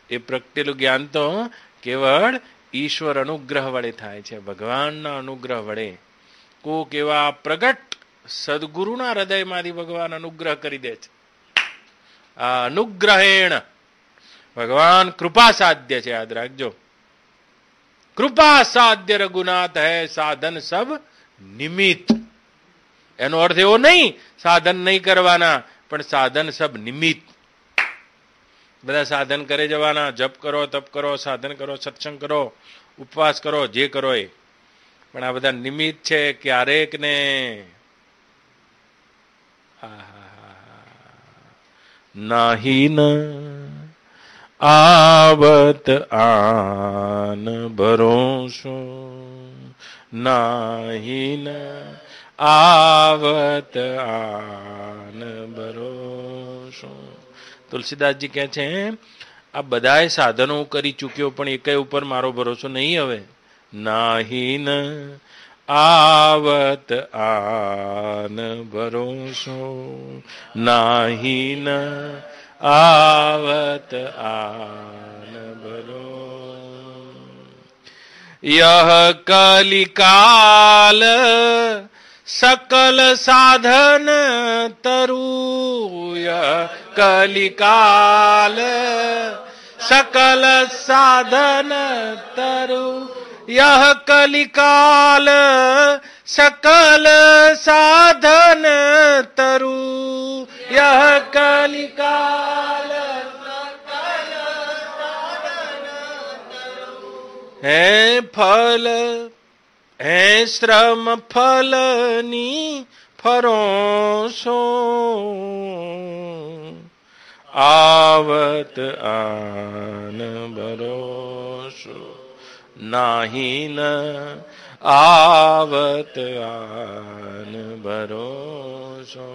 એ પ્રગટેલું જ્ઞાન તો કેવળ ઈશ્વર અનુગ્રહ વડે થાય છે. ભગવાનના અનુગ્રહ વડે. કોક એવા પ્રગટ સદગુરુના હૃદયમાંથી ભગવાન અનુગ્રહ કરી દે છે. આ અનુગ્રહેણ. ભગવાન કૃપા સાધ્ય છે. યાદ રાખજો. કૃપા સાધ્ય રઘુનાથ હે, સાધન સબ નિમિત્ત. એનો અર્થ એવો નહીં, સાધન નહીં કરવાના, પણ સાધન સબ નિમિત્ત. બધા સાધન કરે જવાના, જપ કરો, તપ કરો, સાધન કરો, સત્સંગ કરો, ઉપવાસ કરો, જે કરો એ. પણ આ બધા નિમિત્ત છે ક્યારેક ને નાહી ન. આવત આન ભરોસો નાહી આવત આન ભરોસો. તુલસીદાસજી કહે છે, આ બધાય સાધનો કરી ચૂક્યો, પણ એકય ઉપર મારો ભરોસો નહીં હવે. નાહીન આવત આન ભરોસો નાહી ન आवत आन भरो यह कलिकाल सकल साधन तरुय कलिकाल सकल साधन तरु यह कलिकाल सकल साधन तरु यह कलिकाल है फल, है श्रम फलनी फरोसो आवत आन भरोसो नाही न आवत आन भरोसो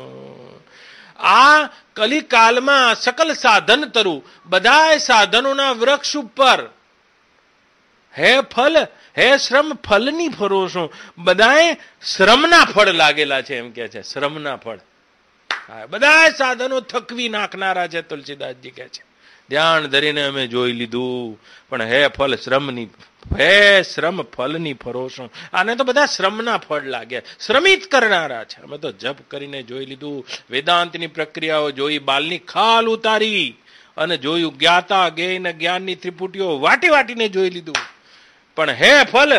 આ કલિકાલમાં સકલ સાધન તરુ, બધાય સાધનોના વૃક્ષ ઉપર. હે ફલ, હે શ્રમ, ફલની ફરોશો બધાએ શ્રમના ફળ લાગેલા છે એમ કે છે, શ્રમના ફળ. બધા સાધનો થકવી નાખનારા છે, તુલસીદાસજી કે છે. ધ્યાન ધરીને અમે જોઈ લીધું. પણ હે ફલ શ્રમની, હે શ્રમ ફલની ફરોશો આને તો બધા શ્રમના ફળ લાગ્યા શ્રમિત કરનારા છે. અમે તો જપ કરીને જોઈ લીધું. વેદાંતની પ્રક્રિયાઓ જોઈ, બાલની ખાલ ઉતારી અને જોયું, જ્ઞાતા ને જ્ઞાનની ત્રિપુટીઓ વાટી વાટીને જોઈ લીધું. પણ હે ફલ,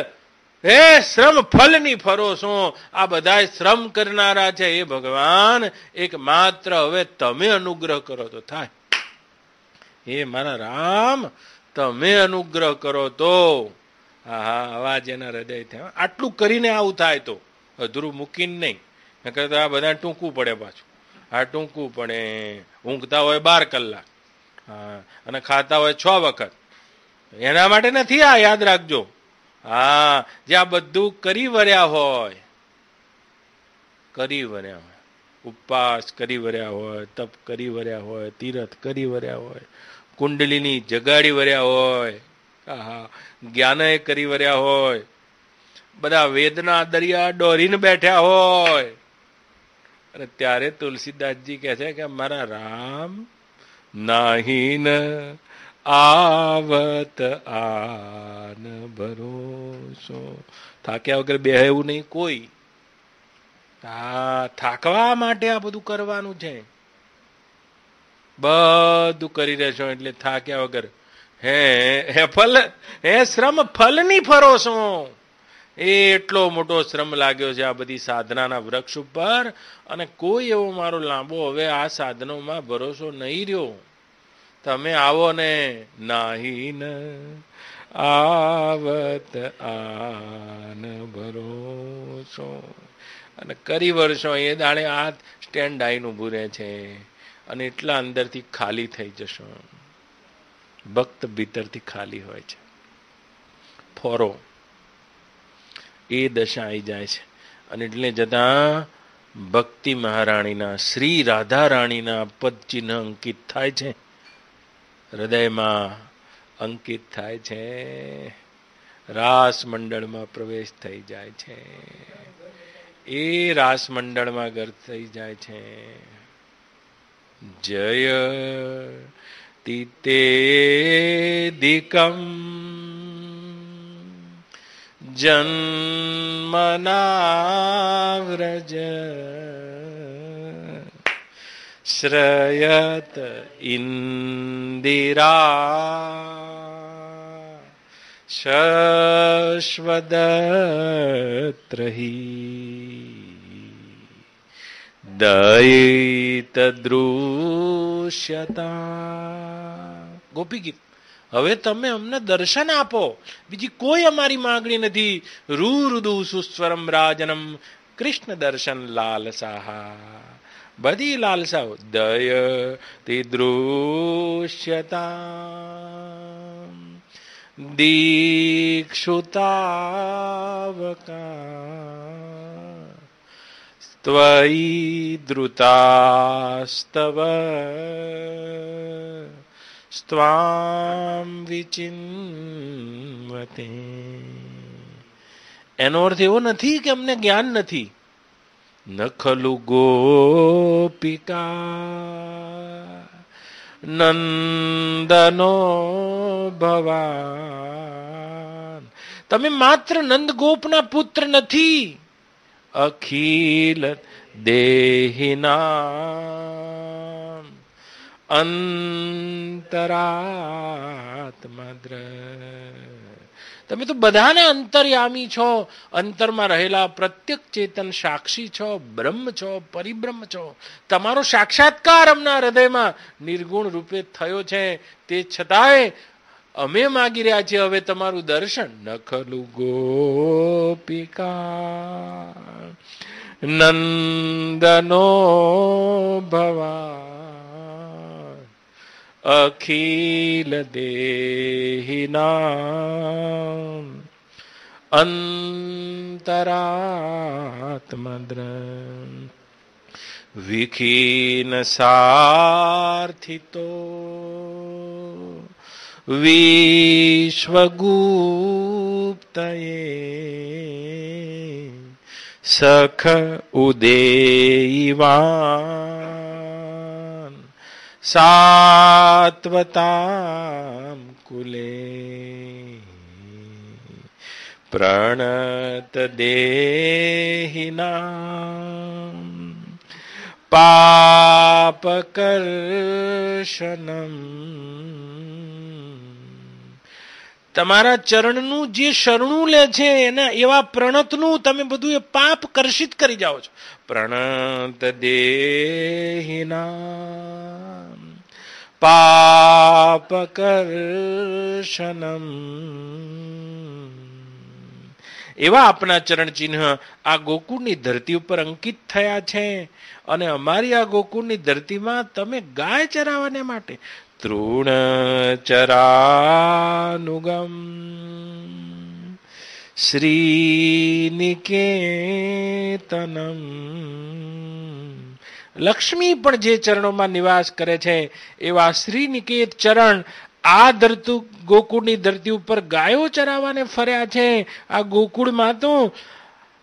હે શ્રમ ફલની ફરોશો, આ બધા શ્રમ કરનારા છે. એ ભગવાન એક માત્ર હવે તમે અનુગ્રહ કરો તો થાય. હે મારા રામ, તમે અનુગ્રહ કરો તો. હા હા અવાજ એના હૃદય થયા. આટલું કરીને આવું થાય તો. અધૂરું મૂકીને નહીં. નકર તો આ બધા ટૂંકવું પડે પાછું. આ ટૂંકવું પડે. ઊંઘતા હોય બાર કલાક. હા, અને ખાતા હોય છ વખત. એના માટે નથી આ, યાદ રાખજો. હા, જે આ બધું કરી વર્યા હોય. કરી વર્યા હોય. ઉપવાસ કરી વર્યા હોય, તપ કરી વર્યા હોય, તીરથ કરી વર્યા હોય. કુંડલીની જગાડી વર્યા હોય, આહા, જ્ઞાનય કરી વર્યા હોય, બધા વેદના દરિયા ડોરીને બેઠ્યા હોય. અને ત્યારે તુલસીદાસજી કહે છે કે મારા રામ, નાહીન આવત આન ભરોસો. થાક્યા વગર બે એવું નહીં કોઈ. હા, થાકવા માટે આ બધું કરવાનું છે. બધું કરી રહેશો એટલે થાક્યા વગર. હે હે ફલ, હે શ્રમ ફલની ફરોશો. એ એટલો મોટો શ્રમ લાગ્યો છે આ બધી સાધનાના વૃક્ષ ઉપર અને કોઈ એવો મારો લાંબો હવે આ સાધનોમાં ભરોસો નહીં રહ્યો. તમે આવો ને નાહીન આવત આન ભરોસો. અને કરી વર્ષો એ દાડે આ સ્ટેન્ડ આઈન ઊભું રહે છે. અને એટલા અંદરથી ખાલી થઈ જશો. ભક્ત ભીતરથી ખાલી હોય છે. ફોરો. એ દશા આવી જાય છે. અને એટલે જતા ભક્તિ મહારાણીના, શ્રી રાધા રાણીના પદ ચિહ્ન અંકિત થાય છે. હૃદયમાં અંકિત થાય છે. રાસ મંડળમાં પ્રવેશ થઈ જાય છે. એ રાસ મંડળમાં ગર્ત થઈ જાય છે. જય તિતેદિકમ જન્મનાવ્રજ શ્રયત ઇન્દિરા શશ્વદત્રહી દયિતદૃશ્યતા. ગોપી ગીત હવે તમે અમને દર્શન આપો. બીજી કોઈ અમારી માંગણી નથી. રૂરુદુ સુસ્વરમ રાજનમ કૃષ્ણ દર્શન લાલસાહા. બધી લાલસાઓ. દય તે દૃશ્યતા દીક્ષુતાવકા. ત્વયી દ્રુતાસ્તવ સ્વામ વિચિન્વતે એનો અર્થ એવો નથી કે અમને જ્ઞાન નથી ન ખલુ ગોપિકા નંદનો ભવાન તમે માત્ર નંદગોપના પુત્ર નથી અખિલ દેહિના અંતરાત્મદ્ર તમે તો બધાને અંતર્યામી છો, અંતરમાં રહેલા પ્રત્યેક ચેતન સાક્ષી છો, બ્રહ્મ છો, પરિબ્રહ્મ છો. તમારો સાક્ષાત્કાર અમના હૃદયમાં નિર્ગુણ રૂપે થયો છે. તે છતાંય અમે માગી રહ્યા છીએ, હવે તમારું દર્શન નખલુ ગોપિકા. નંદનો ભવા અખિલ દેહિના અંતરાત્મદ્ર વિખીન સાર્થિતો વિશ્વગુપ્તયે સખ ઉદેવાન સાત્વતામ કુલે પ્રણત દેહિના પાપકર્ષણમ તમારા ચરણનું જે શરણું લે છે, એના એવા પ્રણતનું તમે બધું એ પાપ કર્ષિત કરી જાઓ છો. પ્રણત દેહિના પાપ કર્ષણમ એવા આપણા ચરણ ચિહ્ન આ ગોકુળની ધરતી ઉપર અંકિત થયા છે. અને અમારી આ ગોકુળની ધરતીમાં તમે ગાય ચરાવવાને માટે ચરાનુગમ શ્રીનિકેતનમ લક્ષ્મી પણ જે ચરણોમાં નિવાસ કરે છે એવા શ્રીનિકેત ચરણ આ ધરતું ગોકુળની ધરતી ઉપર ગાયો ચરાવાને ફર્યા છે. આ ગોકુળમાં તો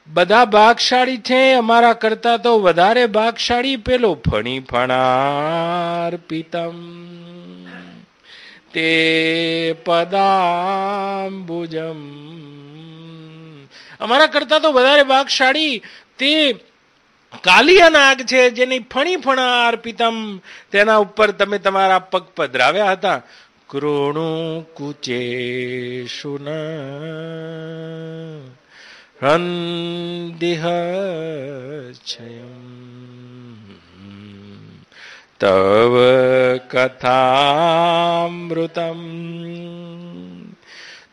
બધા ભાગશાળી છે, અમારા કરતા તો વધારે ભાગશાળી પેલો ફણી ફણાર પિતમ. તે પદાંબુજમ. અમારા કરતા તો વધારે ભાગશાળી તે કાલિયા નાગ છે, જેની ફણી ફણા અર્પિતમ તેના ઉપર તમે તમારા પગ પધરાવ્યા હતા. કૃણુ કુચેશુન. હંદિહ તવ કથામૃતમ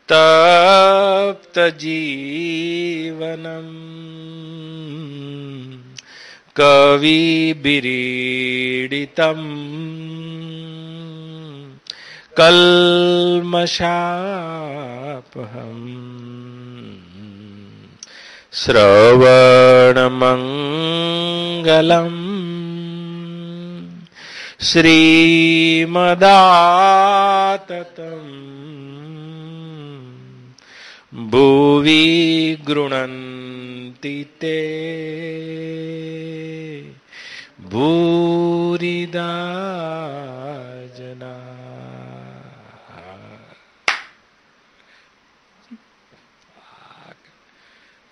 તપ્ત જીવનમ કવિબિરીડિતમ કલ્મષાપહમ શ્રવણમંગલમ શ્રીમદાતતમ ભુવિ ગૃણન્તિ તે ભૂરિદા જના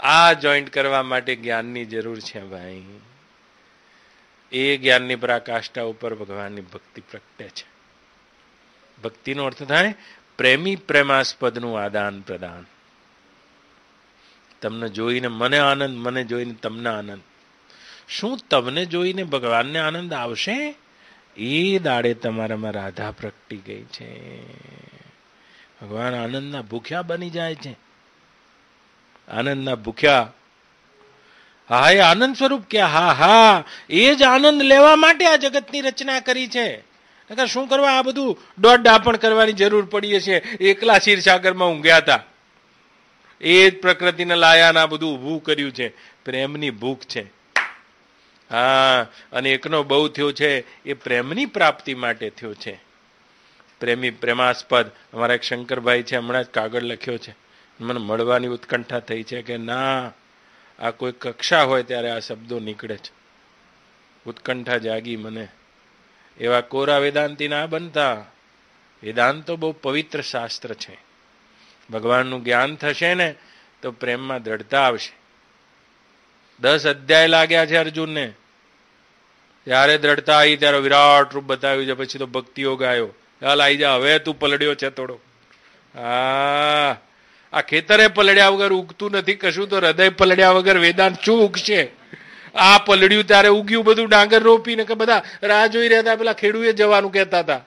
આ જોઈન્ટ કરવા માટે જ્ઞાનની જરૂર છે ભાઈ. એ જ્ઞાનની પરાકાષ્ઠા ઉપર ભગવાનની ભક્તિ પ્રગટે છે. ભક્તિનો અર્થ થાય, પ્રેમી પ્રેમાસ્પદનું આદાન પ્રદાન. તમને જોઈને મને આનંદ, મને જોઈને તમને આનંદ. શું તમને જોઈને ભગવાનને આનંદ આવશે? એ દાડે તમારામાં રાધા પ્રગટી ગઈ છે. ભગવાન આનંદના ભૂખ્યા બની જાય છે. આનંદના ભૂખ્યા. હા એ આનંદ સ્વરૂપ કે, હા હા, એ જ આનંદ લેવા માટે આ જગતની રચના કરી છે. શું કરવા આ બધું દોઢ ડાપણ કરવાની જરૂર પડી છે એકલા ક્ષીરસાગરમાં ઊંઘ્યા હતા. એ જ પ્રકૃતિને આ બધું ઊભું કર્યું છે. પ્રેમની ભૂખ છે. હા, અને એકનો બહુ થયો છે, એ પ્રેમની પ્રાપ્તિ માટે થયો છે. પ્રેમી, પ્રેમાસ્પદ. અમારા એક શંકરભાઈ છે, હમણાં જ કાગળ લખ્યો છે. મને મળવાની ઉત્કંઠા થઈ છે કે ના, આ કોઈ કક્ષા હોય ત્યારે આ શબ્દો નીકળે છે. ઉત્કંઠા જાગી મને. એવા કોરા વેદાંતિ ના બનતા. વેદાંત તો બહુ પવિત્ર શાસ્ત્ર છે. ભગવાનનું જ્ઞાન થશે ને તો પ્રેમમાં દ્રઢતા આવશે. દસ અધ્યાય લાગ્યા છે અર્જુનને. ત્યારે દ્રઢતા આવી ત્યારે વિરાટ રૂપ બતાવ્યું છે, પછી તો ભક્તિઓ ગાયો. ચાલ આવી જા, હવે તું પલડ્યો છે થોડો હા આ ખેતરે પલડ્યા વગર ઉગતું નથી, કશું તો હૃદય પલડ્યા વગર વેદાંત શું ઉગશે? આ પલડ્યું ત્યારે ઉગ્યું, બધું ડાંગર રોપીને કે બધા રાહ જોઈ રહ્યા હતા, પેલા ખેડૂએ જવાનું કહેતા હતા.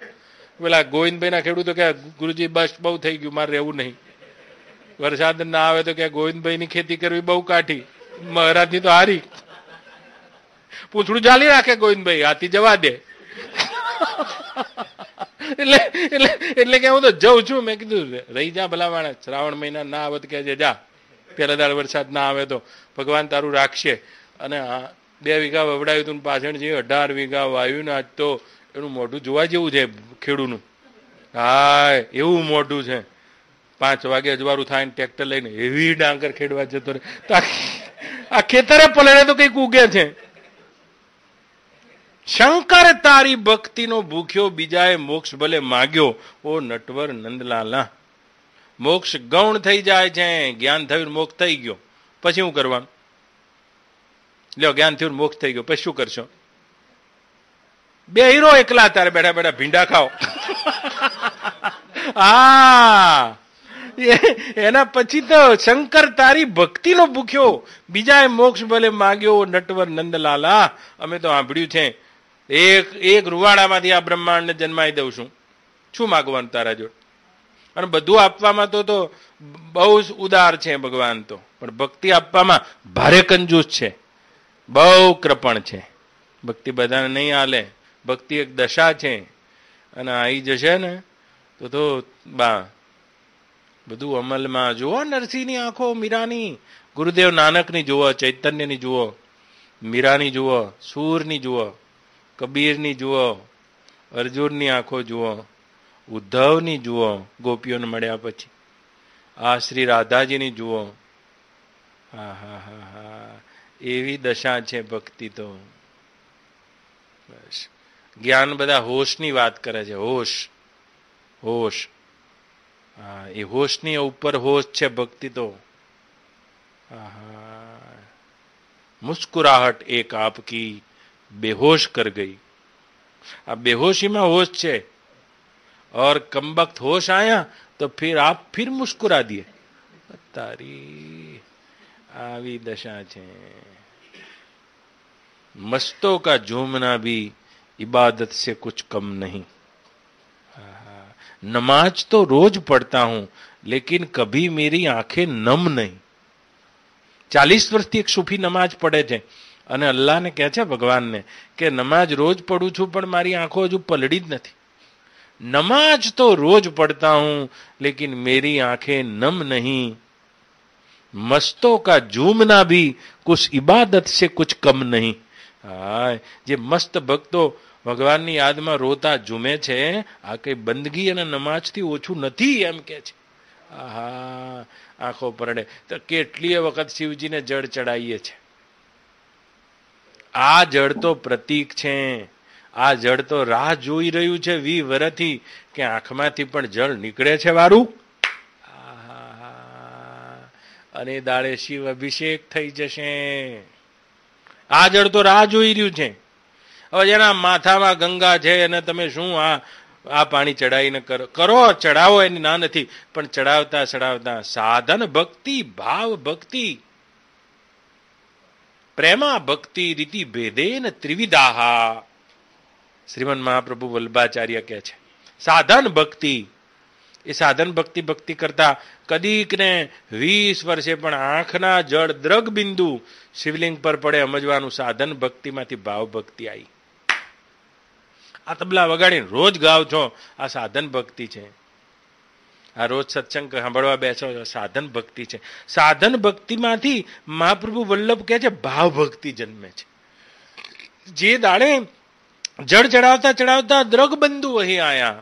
પેલા ગોવિંદભાઈના ખેડૂતો કે ગુરુજી, બસ બહુ થઈ ગયું, મારે રહેવું નહીં. વરસાદ ના આવે તો કે ગોવિંદભાઈની ખેતી કરવી બહુ કાઠી. મહારાજની તો હારી. પૂછડું ચાલી રાખે ગોવિંદભાઈ, હાથી જવા દે. એટલે એટલે એટલે કે હું તો જઉં છું. મેં કીધું, રહી જા ભલા માણસ શ્રાવણ મહિના ના આવે તો કે જા પેલા દાળ વરસાદ ના આવે તો ભગવાન તારું રાખશે. અને હા બે વીઘા વવડાવ્યું હતું પાછળ જે અઢાર વીઘા વાવ્યું ને આજ તો એનું મોઢું જોવા જેવું છે ખેડૂનું. હા એવું મોઢું છે. પાંચ વાગે અજવારું થાય ને ટ્રેક્ટર લઈને એવી ડાંગર ખેડવા જતો રહે. આ ખેતરે પલળે તો કંઈક ઉગે છે. શંકર તારી ભક્તિનો ભૂખ્યો બીજાએ મોક્ષ ભલે માગ્યો. ઓ નટવર નંદલાલા મોક્ષ ગૌણ થઈ જાય છે, જ્ઞાન થયું મોક્ષ થઈ ગયો. પછી શું કરવાનું? લ્યો, જ્ઞાન થયું મોક્ષ થઈ ગયો. પછી શું કરશો? બે હીરો એકલા તારે બેઠા બેઠા ભીંડા ખાઓ. હા એના પછી તો શંકર તારી ભક્તિનો ભૂખ્યો. બીજાએ મોક્ષ ભલે માગ્યો નટવર નંદલાલા. અમે તો સાંભળ્યું છે. એક એક રૂવાડામાંથી આ બ્રહ્માંડને જન્માઈ દઉં છું. શું માગવાનું તારા જોડ? અને બધું આપવામાં તો તો બહુ જ ઉદાર છે ભગવાન તો. પણ ભક્તિ આપવામાં ભારે કંજૂસ છે. બહુ કૃપણ છે. ભક્તિ બધાને નહીં હાલે. ભક્તિ એક દશા છે. અને આવી જશે ને, તો તો બા, બધું અમલમાં જુઓ નરસિંહની આંખો, મીરાની. ગુરુદેવ નાનકની જુઓ, ચૈતન્યની જુઓ, મીરાની જુઓ, સૂરની જુઓ. કબીરની જુઓ, અર્જુનની આંખો જુઓ, ઉદ્ધવની જુઓ, ગોપીઓને મળ્યા પછી. આ શ્રી રાધાજીની જુઓ. હા હા હા હા. એવી દશા છે ભક્તિ તો. બસ. જ્ઞાન બધા હોશની વાત કરે છે, હોશ. હોશ. હા, એ હોશની ઉપર હોશ છે ભક્તિ તો. મુસ્કુરાહટ એક આપકી बेहोश कर गई। अब बेहोशी में होश छे और कम वक्त होश आया तो फिर आप फिर मुस्कुरा दिए। तारी, आवी दशा छे। मस्तों का झूमना भी इबादत से कुछ कम नहीं। नमाज़ तो रोज पढ़ता हूँ, लेकिन कभी मेरी आँखें नम नहीं। चालीस वर्ष की एक सूफी नमाज़ पढ़े थे। અને અલ્લાહને કહે છે ભગવાનને કે નમાઝ રોજ પડું છું, પણ મારી આંખો હજુ પલડી જ નથી. નમાજ તો રોજ પડતા હું, લેકિન મેરી આંખે નમ નહીં. મસ્તો કા જૂમના ભી કુછ ઇબાદત સે કુછ કમ નહીં. હા જે મસ્ત ભક્તો ભગવાનની યાદમાં રોતા ઝૂમે છે, આ કઈ બંદગી અને નમાજથી ઓછું નથી એમ કે છે. આહા, આંખો પરડે. તો કેટલીય વખત શિવજીને જળ ચડાવીએ છીએ આ જળ તો પ્રતીક છે. આ જળ તો રાહ જોઈ રહ્યું છે વી વરથી કે આંખમાંથી પણ જળ નીકળે છે વારું. અને દાડે શિવ અભિષેક થઈ જશે. આ જળ તો રાહ જોઈ રહ્યું છે. હવે જેના માથામાં ગંગા છે અને તમે શું આ આ પાણી ચડાવીને કરો કરો, ચડાવો એની ના નથી. પણ ચડાવતા ચડાવતા સાધન ભક્તિ, ભાવ ભક્તિ. પ્રેમા ભક્તિ રીતિ ભેદેન ત્રિવિદાહા શ્રીમન મહાપ્રભુ વલ્ભાચાર્ય કહે છે, સાધન ભક્તિ. એ સાધન ભક્તિ ભક્તિ કરતા કદીક ને વીસ વર્ષે પણ આંખના જળ દ્રગ બિંદુ શિવલિંગ પર પડે સમજવાનું સાધન ભક્તિમાંથી ભાવ ભક્તિ આવી. આ તબલા વગાડીને રોજ ગાવ છો, આ સાધન ભક્તિ છે. આ રોજ સત્સંગ સાંભળવા બેસો સાધન ભક્તિ છે. સાધન ભક્તિમાંથી મહાપ્રભુ વલ્લભ કહે છે, ભાવ ભક્તિ જન્મે છે. જે દાડે જળ ચડાવતા ચડાવતા દ્રગ બંધુ અહીં આયા.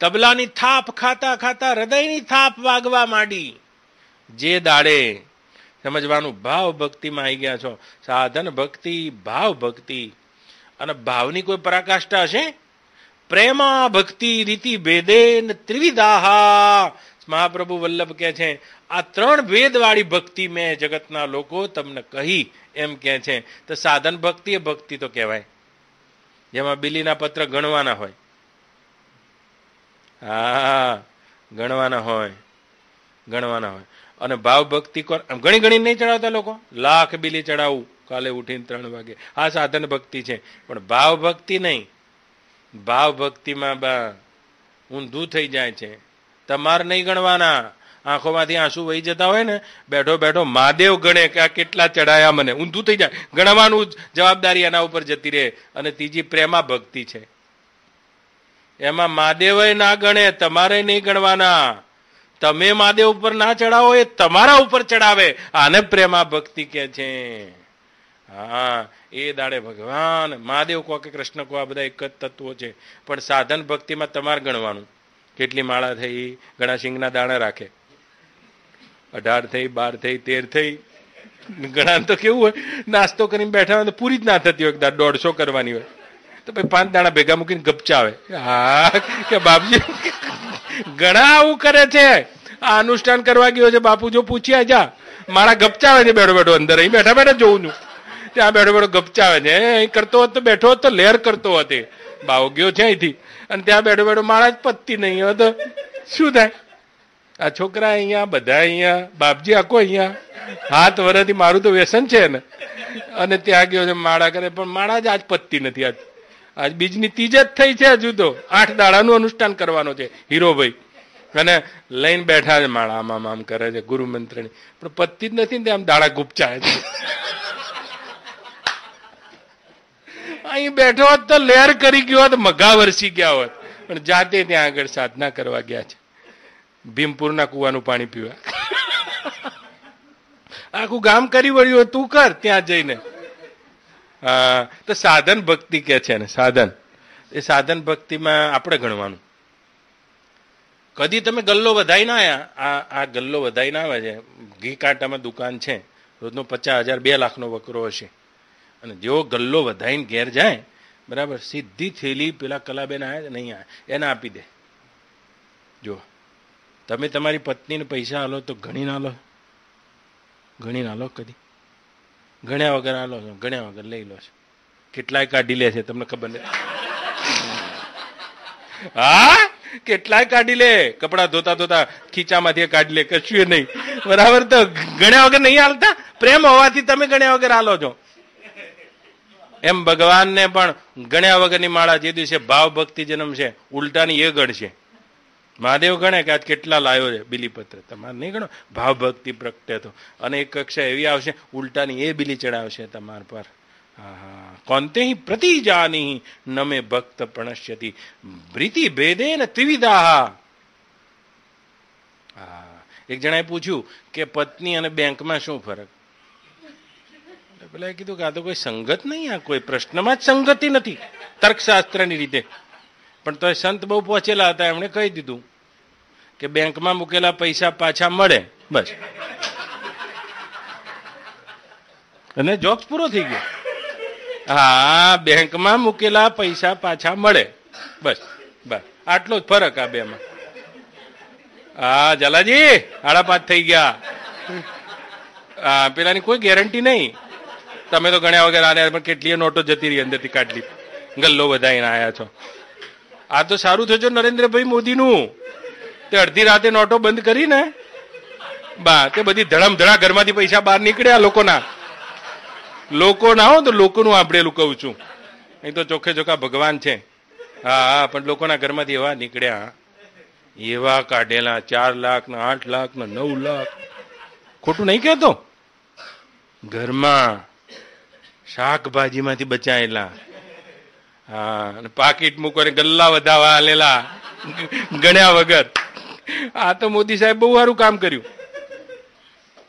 તબલાની થાપ ખાતા ખાતા હૃદયની થાપ વાગવા માંડી. જે દાડે સમજવાનું, ભાવ ભક્તિમાં આવી ગયા છો. સાધન ભક્તિ, ભાવ ભક્તિ. અને ભાવની કોઈ પરાકાષ્ઠા હશે? પ્રેમા ભક્તિ રીતિ ભેદેન ત્રિવિદાહા મહાપ્રભુ વલ્લભ કે છે, આ ત્રણ ભેદવાળી ભક્તિ મેં જગતના લોકો તમને કહી, એમ કે છે. તો સાધન ભક્તિ એ ભક્તિ તો કહેવાય. જેમાં બિલીના પત્ર ગણવાના હોય. હા, ગણવાના હોય ગણવાના હોય. અને ભાવ ભક્તિ કોણ? ગણી નહીં ચડાવતા લોકો? લાખ બિલી ચડાવવું કાલે ઉઠીને ત્રણ વાગે. આ સાધન ભક્તિ છે. પણ ભાવ ભક્તિ નહીં. ભાવ ભક્તિમાં બા, ઊંધું થઈ જાય છે. તમારે નહીં ગણવાના. આંખોમાંથી આંસુ વહી જતા હોય ને, બેઠો બેઠો મહાદેવ ગણે કે આ કેટલા ચડાયા મને. ઊંધું થઈ જાય. ગણવાનું જવાબદારી એના ઉપર જતી રહે. અને ત્રીજી પ્રેમા ભક્તિ છે. એમાં મહાદેવે ના ગણે, તમારે નહીં ગણવાના. તમે મહાદેવ ઉપર ના ચડાવો એ તમારા ઉપર ચડાવે આને પ્રેમા ભક્તિ કે છે. હા, એ દાડે ભગવાન, મહાદેવ કહો કે કૃષ્ણ કહો, આ બધા એક જ તત્વો છે. પણ સાધન ભક્તિમાં તમારે ગણવાનું. કેટલી માળા થઈ? ઘણા સિંગના દાણા રાખે. અઢાર થઈ, બાર થઈ, તેર થઈ. ઘણા તો કેવું હોય? નાસ્તો કરીને બેઠા હોય તો પૂરી જ ના થતી હોય એકદા દોઢસો કરવાની હોય. તો ભાઈ પાંચ દાણા ભેગા મૂકીને ગપચાવે હા, કે બાપજી, ઘણા આવું કરે છે. આ અનુષ્ઠાન કરવા ગયો છે, બાપુ જો પૂછ્યા જા. મારા ગપચાવે છે બેઠો બેઠો અંદર. અહીં બેઠા બેઠા જોઉં છું. ત્યાં બેઠો બેઠો ગપચાવે છે. અહીં કરતો હતો બેઠો હતો લહેર કરતો હતો બાવ ગયો છે અહીંથી. અને ત્યાં બેઠો બેઠો મારા જ પત્તી નહીં હતો શું થાય? આ છોકરા અહીંયા, બધા અહીંયા, બાપજી આખો અહીંયા. હાથ વરથી મારું તો વ્યસન છે ને. અને ત્યાં ગયો છે માળા કરે. પણ માળા જ આજ પત્તી નથી આજ. આજ બીજની ત્રીજ જ થઈ છે હજુ તો. આઠ દાડાનું અનુષ્ઠાન કરવાનું છે હીરોભાઈ અને લઈને બેઠા છે માળા, આમ આમ કરે છે ગુરુ મંત્રની. પણ પત્તી જ નથી ને આમ દાડા ગુપચાય છે. અહીં બેઠો હોત તો લહેર કરી ગયો હોત, મઘા વરસી ગયા હોત. પણ જાતે ત્યાં આગળ સાધના કરવા ગયા છે. ભીમપુરના કુવાનું પાણી પીવા. આખું ગામ કરી વળ્યું તું કર ત્યાં જઈને. હા, તો સાધન ભક્તિ કે છે ને? સાધન. એ સાધન ભક્તિમાં આપણે ગણવાનું. કદી તમે ગલ્લો વધાઈ ના આવ્યા આ આ ગલ્લો વધાઈ ના આવે છે. ઘી કાંટામાં દુકાન છે. રોજનો પચાસ હજાર બે લાખનો વકરો હશે. અને જેવો ગલ્લો વધાઈને ઘેર જાય, બરાબર, સીધી થેલી પેલા કલાબેન આવ્યા નહીં આવે એને આપી દે. જો તમે તમારી પત્નીને પૈસા આલો તો ગણી ના લો ગણી ના લો કદી. ગણ્યા વગર આલો છો, ગણ્યા વગર લઈ લો છો. કેટલાય કાઢી લે છે, તમને ખબર નથી હા? કેટલાય કાઢી લે? કપડા ધોતા ધોતા ખીચામાંથી કાઢી લે, કશું નહીં. બરાબર, તો ગણ્યા વગર નહીં હાલતા? પ્રેમ હોવાથી તમે ગણ્યા વગર હાલો છો. એમ ભગવાનને પણ ગણ્યા વગરની માળા જે દિવસે ભાવ ભક્તિ જન્મ છે, ઉલટાની એ ગણ છે. મહાદેવ ગણે કે આજ કેટલા લાયો છે બિલીપત્ર. તમારે નહીં ગણો? ભાવ ભક્તિ પ્રગટે તો. અને એક કક્ષા એવી આવશે, ઉલટાની એ બિલી ચડાવશે તમાર પર. કોંતે પ્રતિ જાની નમે ભક્ત પ્રણશ્યતિ ભ્રીતિ ભેદે ને ત્રિવિધા એક જણાએ પૂછ્યું કે પત્ની અને બેંકમાં શું ફરક? પેલા કીધું કે આ તો કોઈ સંગત નહીં, આ કોઈ પ્રશ્નમાં જ સંગતિ નથી, તર્કશાસ્ત્રની રીતે. પણ તો સંત બહુ પહોંચેલા હતા, એમણે કહી દીધું કે બેંકમાં મૂકેલા પૈસા પાછા મળે, બસ. અને જોક્સ પૂરો થઈ ગયો. હા, બેંકમાં મૂકેલા પૈસા પાછા મળે, બસ બસ. આટલો જ ફરક આ બેમાં. હા જલાજી આડાપાત થઈ ગયા. પેલાની કોઈ ગેરંટી નહીં. તમે તો ગણ્યા વગર આને પણ કેટલીય નોટો જતી રહી અંદરથી કાઢલી. ગલ્લો વધાઈને આવ્યા છો. આ તો સારું થયો નરેન્દ્રભાઈ મોદીનું. તે અડધી રાતે નોટો બંધ કરીને બા, તે બધી ધડમ ધડા ઘરમાંથી પૈસા બહાર નીકળ્યા લોકોના. લોકો ના હો, તો લોકોનું આપડેલું કહું છું. અહીં તો ચોખ્ખે ચોખ્ખા ભગવાન છે. હા હા, પણ લોકોના ઘરમાંથી એવા નીકળ્યા. એવા કાઢેલા, ચાર લાખ ને આઠ લાખ ને નવ લાખ. ખોટું નહીં કહેતો? ઘરમાં શાકભાજીમાંથી બચાયેલા. હા પાકીટ મૂકો ગલ્લા વધાવા આલેલા ગણ્યા વગર. આ તો મોદી સાહેબ બહુ સારું કામ કર્યું.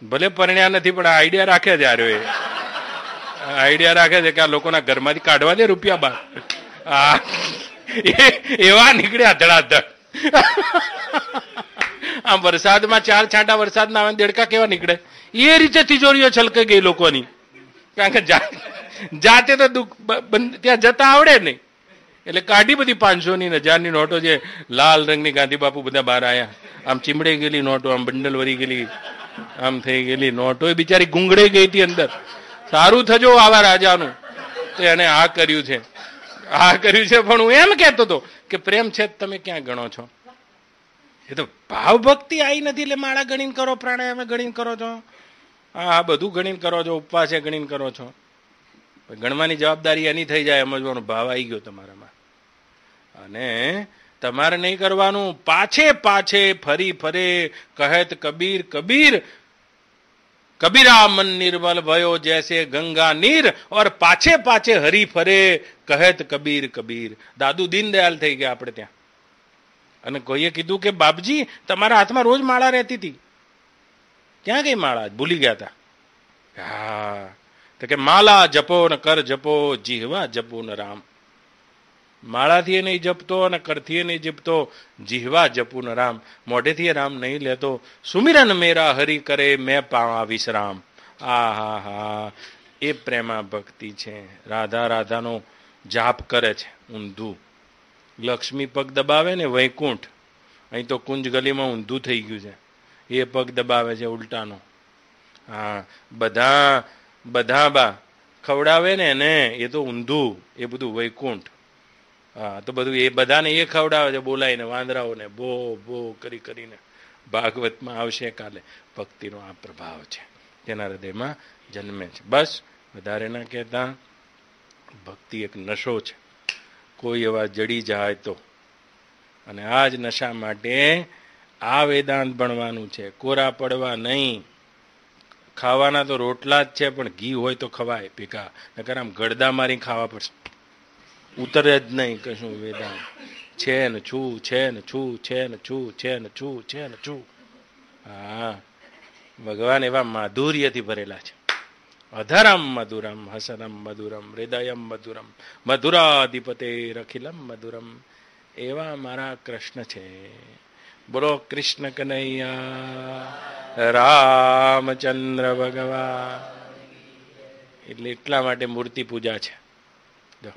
ભલે પરણ્યા નથી, પણ આઈડિયા રાખે છે આર્યો આઈડિયા રાખે છે કે આ લોકોના ઘરમાંથી કાઢવા દે રૂપિયા બાર. આ એવા નીકળ્યા ધડાધડ. આમ વરસાદમાં ચાર છાંટા વરસાદ ના આવે દેડકા કેવા નીકળે? એ રીતે તિજોરીઓ છલકે ગઈ લોકોની. કારણ કે જાતે તો દુઃખ ત્યાં જતા આવડે નહીં. એટલે કાઢી બધી પાંચસોની ને હજારની નોટો છે લાલ રંગની ગાંધી બાપુ બધા બહાર આવ્યા આમ ચીમડે ગયેલી નોટો, આમ બંડલ વરી ગયેલી, આમ થઈ ગયેલી નોટો. એ બિચારી ગુંગળે ગઈ હતી અંદર. સારું થજો આવા રાજાનું. તો એને આ કર્યું છે. આ કર્યું છે, પણ હું એમ કહેતો હતો કે પ્રેમ છે તમે ક્યાં ગણો છો? એ તો ભાવ ભક્તિ આવી નથી, એટલે માળા ગણીને કરો, પ્રાણાયામ ગણીને કરો છો. આ બધું ગણીને કરો છો, ઉપવાસે ગણીને કરો છો. ગણવાની જવાબદારી એની થઈ જાય, સમજવાનો ભાવ આવી ગયો તમારામાં. અને તમારે નહીં કરવાનું, પાછે પાછે, ફરી, ફરે, કહેત કબીર કબીર. કબીરા મન નિર્મલ ભયો જૈસે ગંગા નીર, ઓર પાછે પાછે, હરી ફરે, કહેત કબીર કબીર. દાદુ દીનદયાલ થઈ ગયા આપણે ત્યાં. અને કોઈએ કીધું કે, બાપજી, તમારા હાથમાં રોજ માળા રહેતી હતી. ક્યાં ગઈ માળા? ભૂલી ગયા હતા હા. તો કે માલા જપો ને કર જપો, જીહવા જપો ને રામ. માળાથી નહીં જપતો અને કરથી નહીં જપતો, જીહવા જપુ ન રામ. મોઢેથી રામ નહીં લેતો. સુમિરન મેરા હરિ કરે, મેં પાવા વિશ્રામ. આ હા. હા એ પ્રેમા ભક્તિ છે. રાધા રાધાનો જાપ કરે છે ઊંધું. લક્ષ્મી પગ દબાવે ને વૈકુંઠ. અહીં તો કુંજ ગલીમાં ઊંધું થઈ ગયું છે. એ પગ દબાવે છે ઉલટાનો. હા, બધા બધા બા ખવડાવે ને એને, એ તો ઊંધું, એ બધું વૈકુંઠ. હા, તો બધું એ બધાને એ ખવડાવે છે બોલાવીને વાંદરાઓને બો બો કરી કરીને. ભાગવતમાં આવશે કાલે. ભક્તિનો આ પ્રભાવ છે. તેના હૃદયમાં જન્મે છે. બસ, વધારે ના કહેતા, ભક્તિ એક નશો છે. કોઈ એવા જડી જાય તો. અને આ જ નશા માટે આ વેદાંત ભણવાનું છે. કોરા પડવા નહીં. ખાવાના તો રોટલા જ છે, પણ ઘી હોય તો ખવાય ભેગા. નકર આમ ગળદા મારી ખાવા પડશે. ઉતરે જ નહીં કશું વેદાંત. છે ને છું, છે ને છું, છે ને છું, છે ને છું, છે ને છું. હા. ભગવાન એવા માધુર્યથી ભરેલા છે. અધરમ મધુરમ, હસનમ મધુરમ, હૃદયમ મધુરમ, મધુરાધિપતે રખિલમ મધુરમ. એવા મારા કૃષ્ણ છે. બોલો કૃષ્ણ કનૈયા રામચંદ્ર ભગવાન. એટલે એટલા માટે મૂર્તિ પૂજા છે. જો.